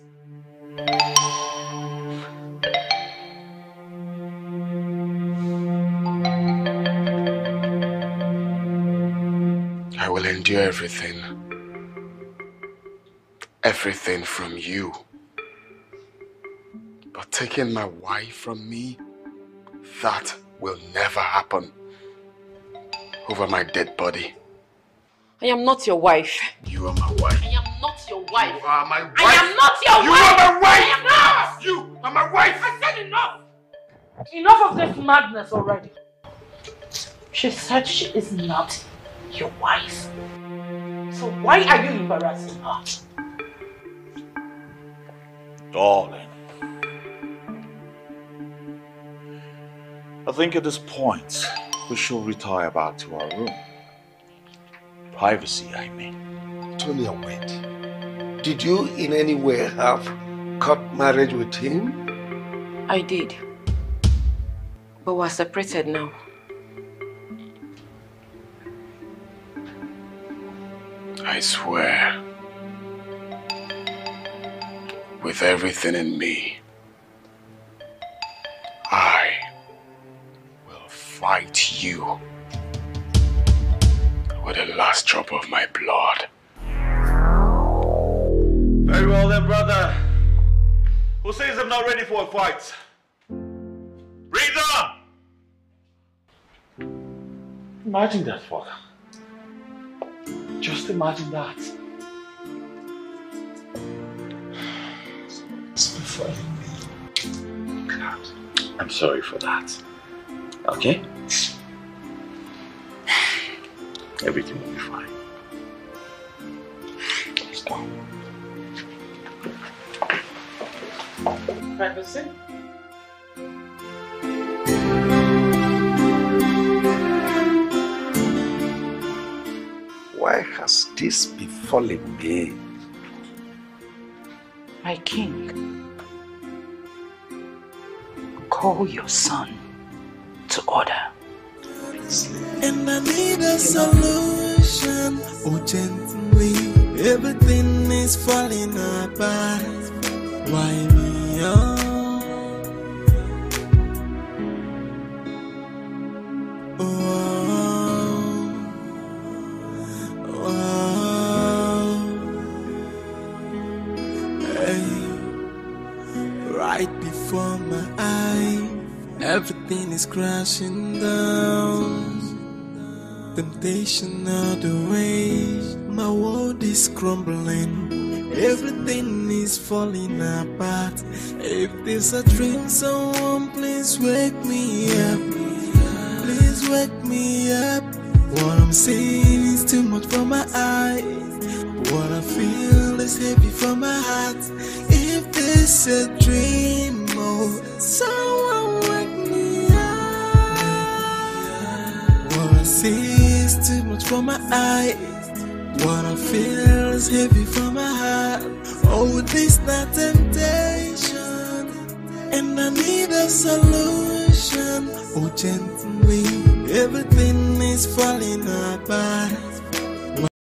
I will endure everything. Everything from you. But taking my wife from me, that will never happen. Over my dead body. I am not your wife. You are my wife. I am not your wife. You are my wife. I am not your You wife. You are my wife. I am not. You are my wife. I said enough! Enough of this madness already. She said she is not your wife. So why are you embarrassing her? Darling. I think at this point, we should retire back to our room. Privacy, I mean. Tonia, wait. Did you in any way have court marriage with him? I did. But we're separated now. I swear. With everything in me, fight you with the last drop of my blood. Very well then, brother. Who says I'm not ready for a fight? Bring on! Imagine that, father. Just imagine that. I'm sorry for that. Okay? Everything will be fine. Let's go. Privacy? Why has this befallen me? My king, call your son to order. And I need a solution Oh, gently, Everything is falling apart. Why me? Oh, oh, oh, Hey. Right before my eyes, everything is crashing down. Temptation all the way, my world is crumbling. Everything is falling apart. If this a dream, someone please wake me up. Please wake me up. What I'm seeing is too much for my eyes. What I feel is heavy for my heart. If this a dream, for my eyes. What I feel is heavy for my heart. Oh, this not temptation, and I need a solution. Oh, gently, everything is falling apart.